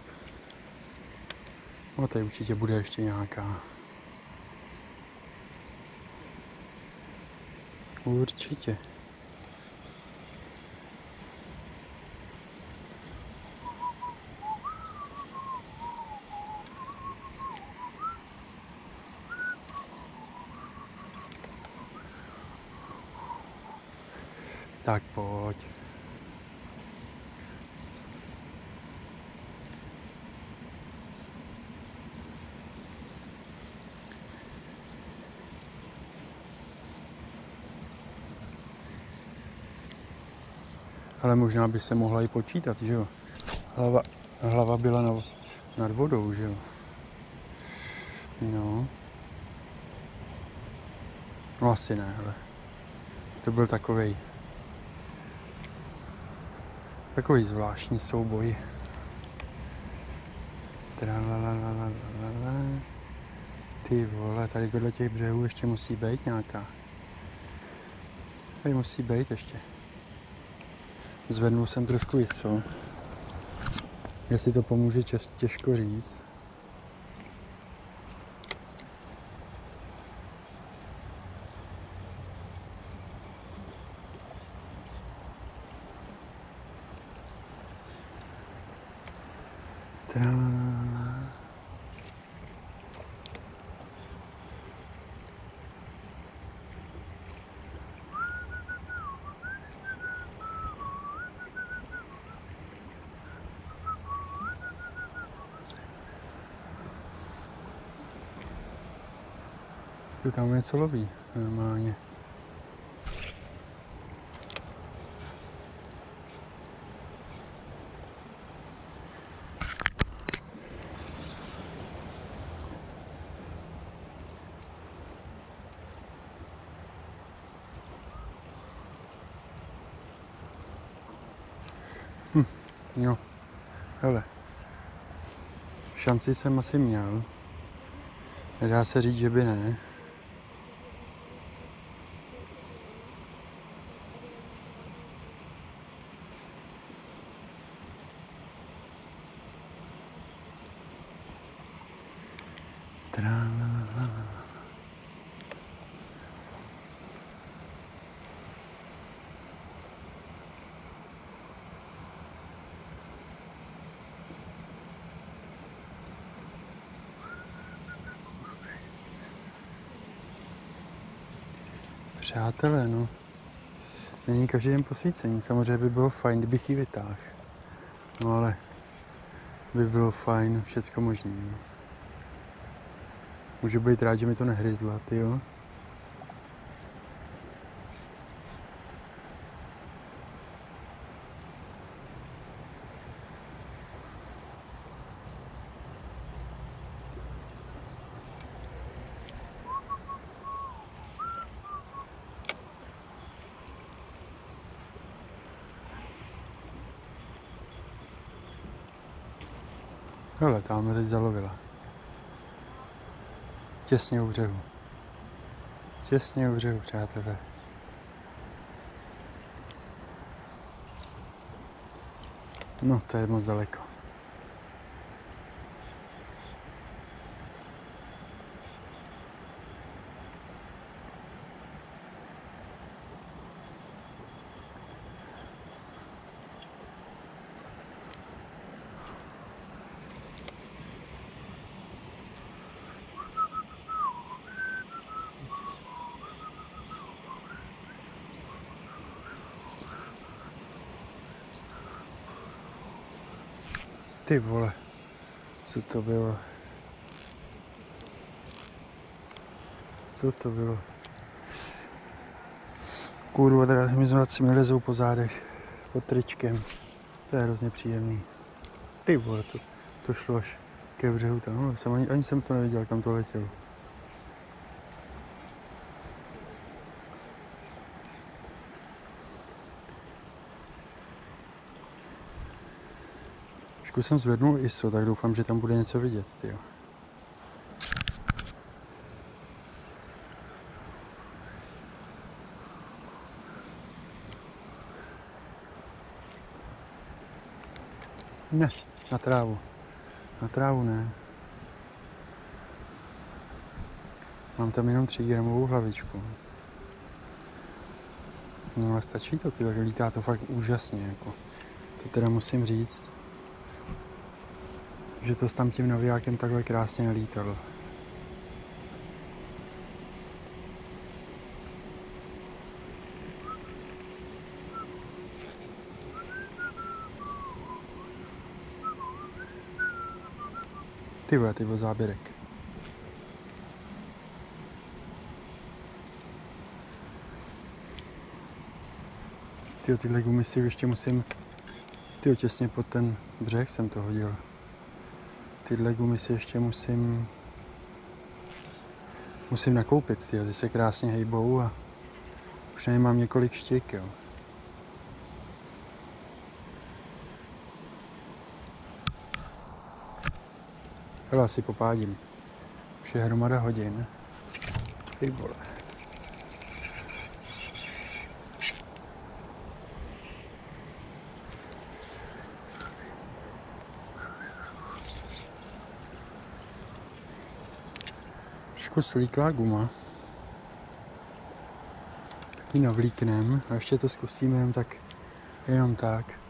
No tady určitě bude ještě nějaká. Určitě. Tak pojď. Ale možná by se mohla i počítat, že jo? Hlava, hlava byla na, nad vodou, že jo? No. No asi ne, ale to byl takovej takový zvláštní souboj. Ty vole, tady vedle těch břehů ještě musí být nějaká. Tady musí být ještě. Zvednul jsem trošku ISO. Jestli to pomůže, těžko říct. Tam něco loví normálně. Hm, no, hele, šanci jsem asi měl. Nedá se říct, že by ne. Přátelé, no. Není každý den posvícení. Samozřejmě by bylo fajn, kdybych ji vytáhl. No ale by bylo fajn všecko možné. No. Můžu být rád, že mi to nehryzla, ty jo. Hele, tamhle teď zalovila. Těsně u břehu. Těsně u břehu, přátelé. No, to je moc daleko. Ty vole, co to bylo? Co to bylo? Kurva, teda mi zmraci mi lezou po zádech, pod tričkem. To je hrozně příjemný. Ty vole, to, to šlo až ke břehu tam. No, jsem ani, ani jsem to neviděl, kam to letělo. Jsem zvednul ISO, tak doufám, že tam bude něco vidět, tyjo. Ne, na trávu. Na trávu ne. Mám tam jenom 3 gramovou hlavičku. No a stačí to, ty lítá to fakt úžasně, jako. To teda musím říct, že to s tam tím navijákem takhle krásně lítalo. Ty vole, ty byl záběrek. Ty tyhle gumy si ještě musím, ty těsně pod ten břeh jsem to hodil. Tyhle gumy si ještě musím, musím nakoupit, ty, ty se krásně hejbou a už na mám několik štěk, jo. Hele, asi popádím. Už je hromada hodin. Ty vole. Trošku slíklá guma. Taky navlíknem a ještě to zkusíme jen tak, jenom tak.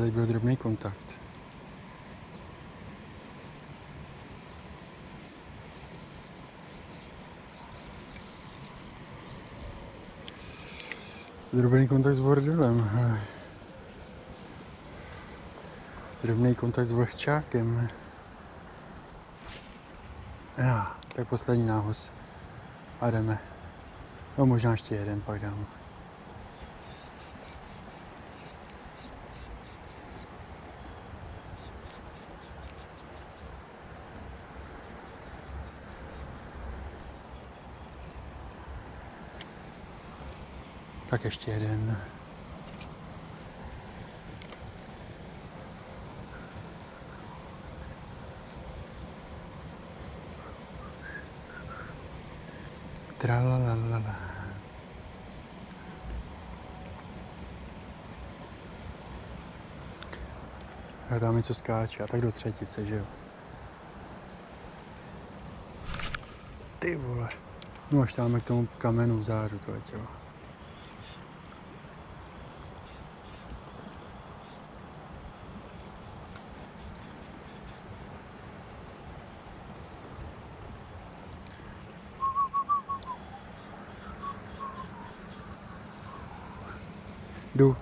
Teď byl drobný kontakt. Drobný kontakt s bordelem. Drobný kontakt s vlhčákem. Já, tak poslední nához. A jdeme. No možná ještě jeden pak dám. Tak ještě jeden. Tralalala. A tam něco skáče, a tak do třetice, že jo? Ty vole. No až tam k tomu kamenu vzadu to letělo. Jdu.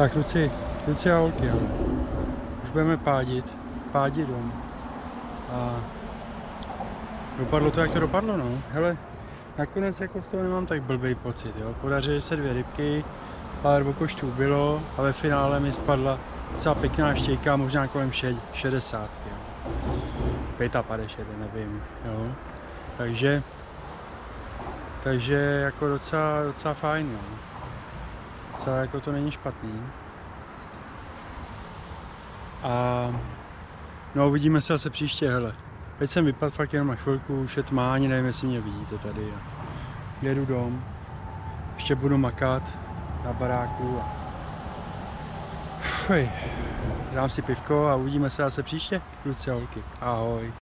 Tak kluci, kluci a holky, jo. Už budeme pádit, pádit dom. A dopadlo to, jak to dopadlo, no. Hele, nakonec jako z toho nemám tak blbý pocit, jo. Podařily se dvě rybky, pár bokoštů bylo a ve finále mi spadla docela pěkná štějka, možná kolem 60, jo. 55, nevím, jo. Takže, takže jako docela, docela fajn, jo docela jako to není špatný. A no uvidíme se zase příště, hele. Teď jsem vypadl fakt jenom na chvilku, už je tmá, ani nevím, jestli mě vidíte tady. Jedu dom, ještě budu makat na baráku a Fuj. Dám si pivko a uvidíme se zase příště, kluci a holky. Ahoj.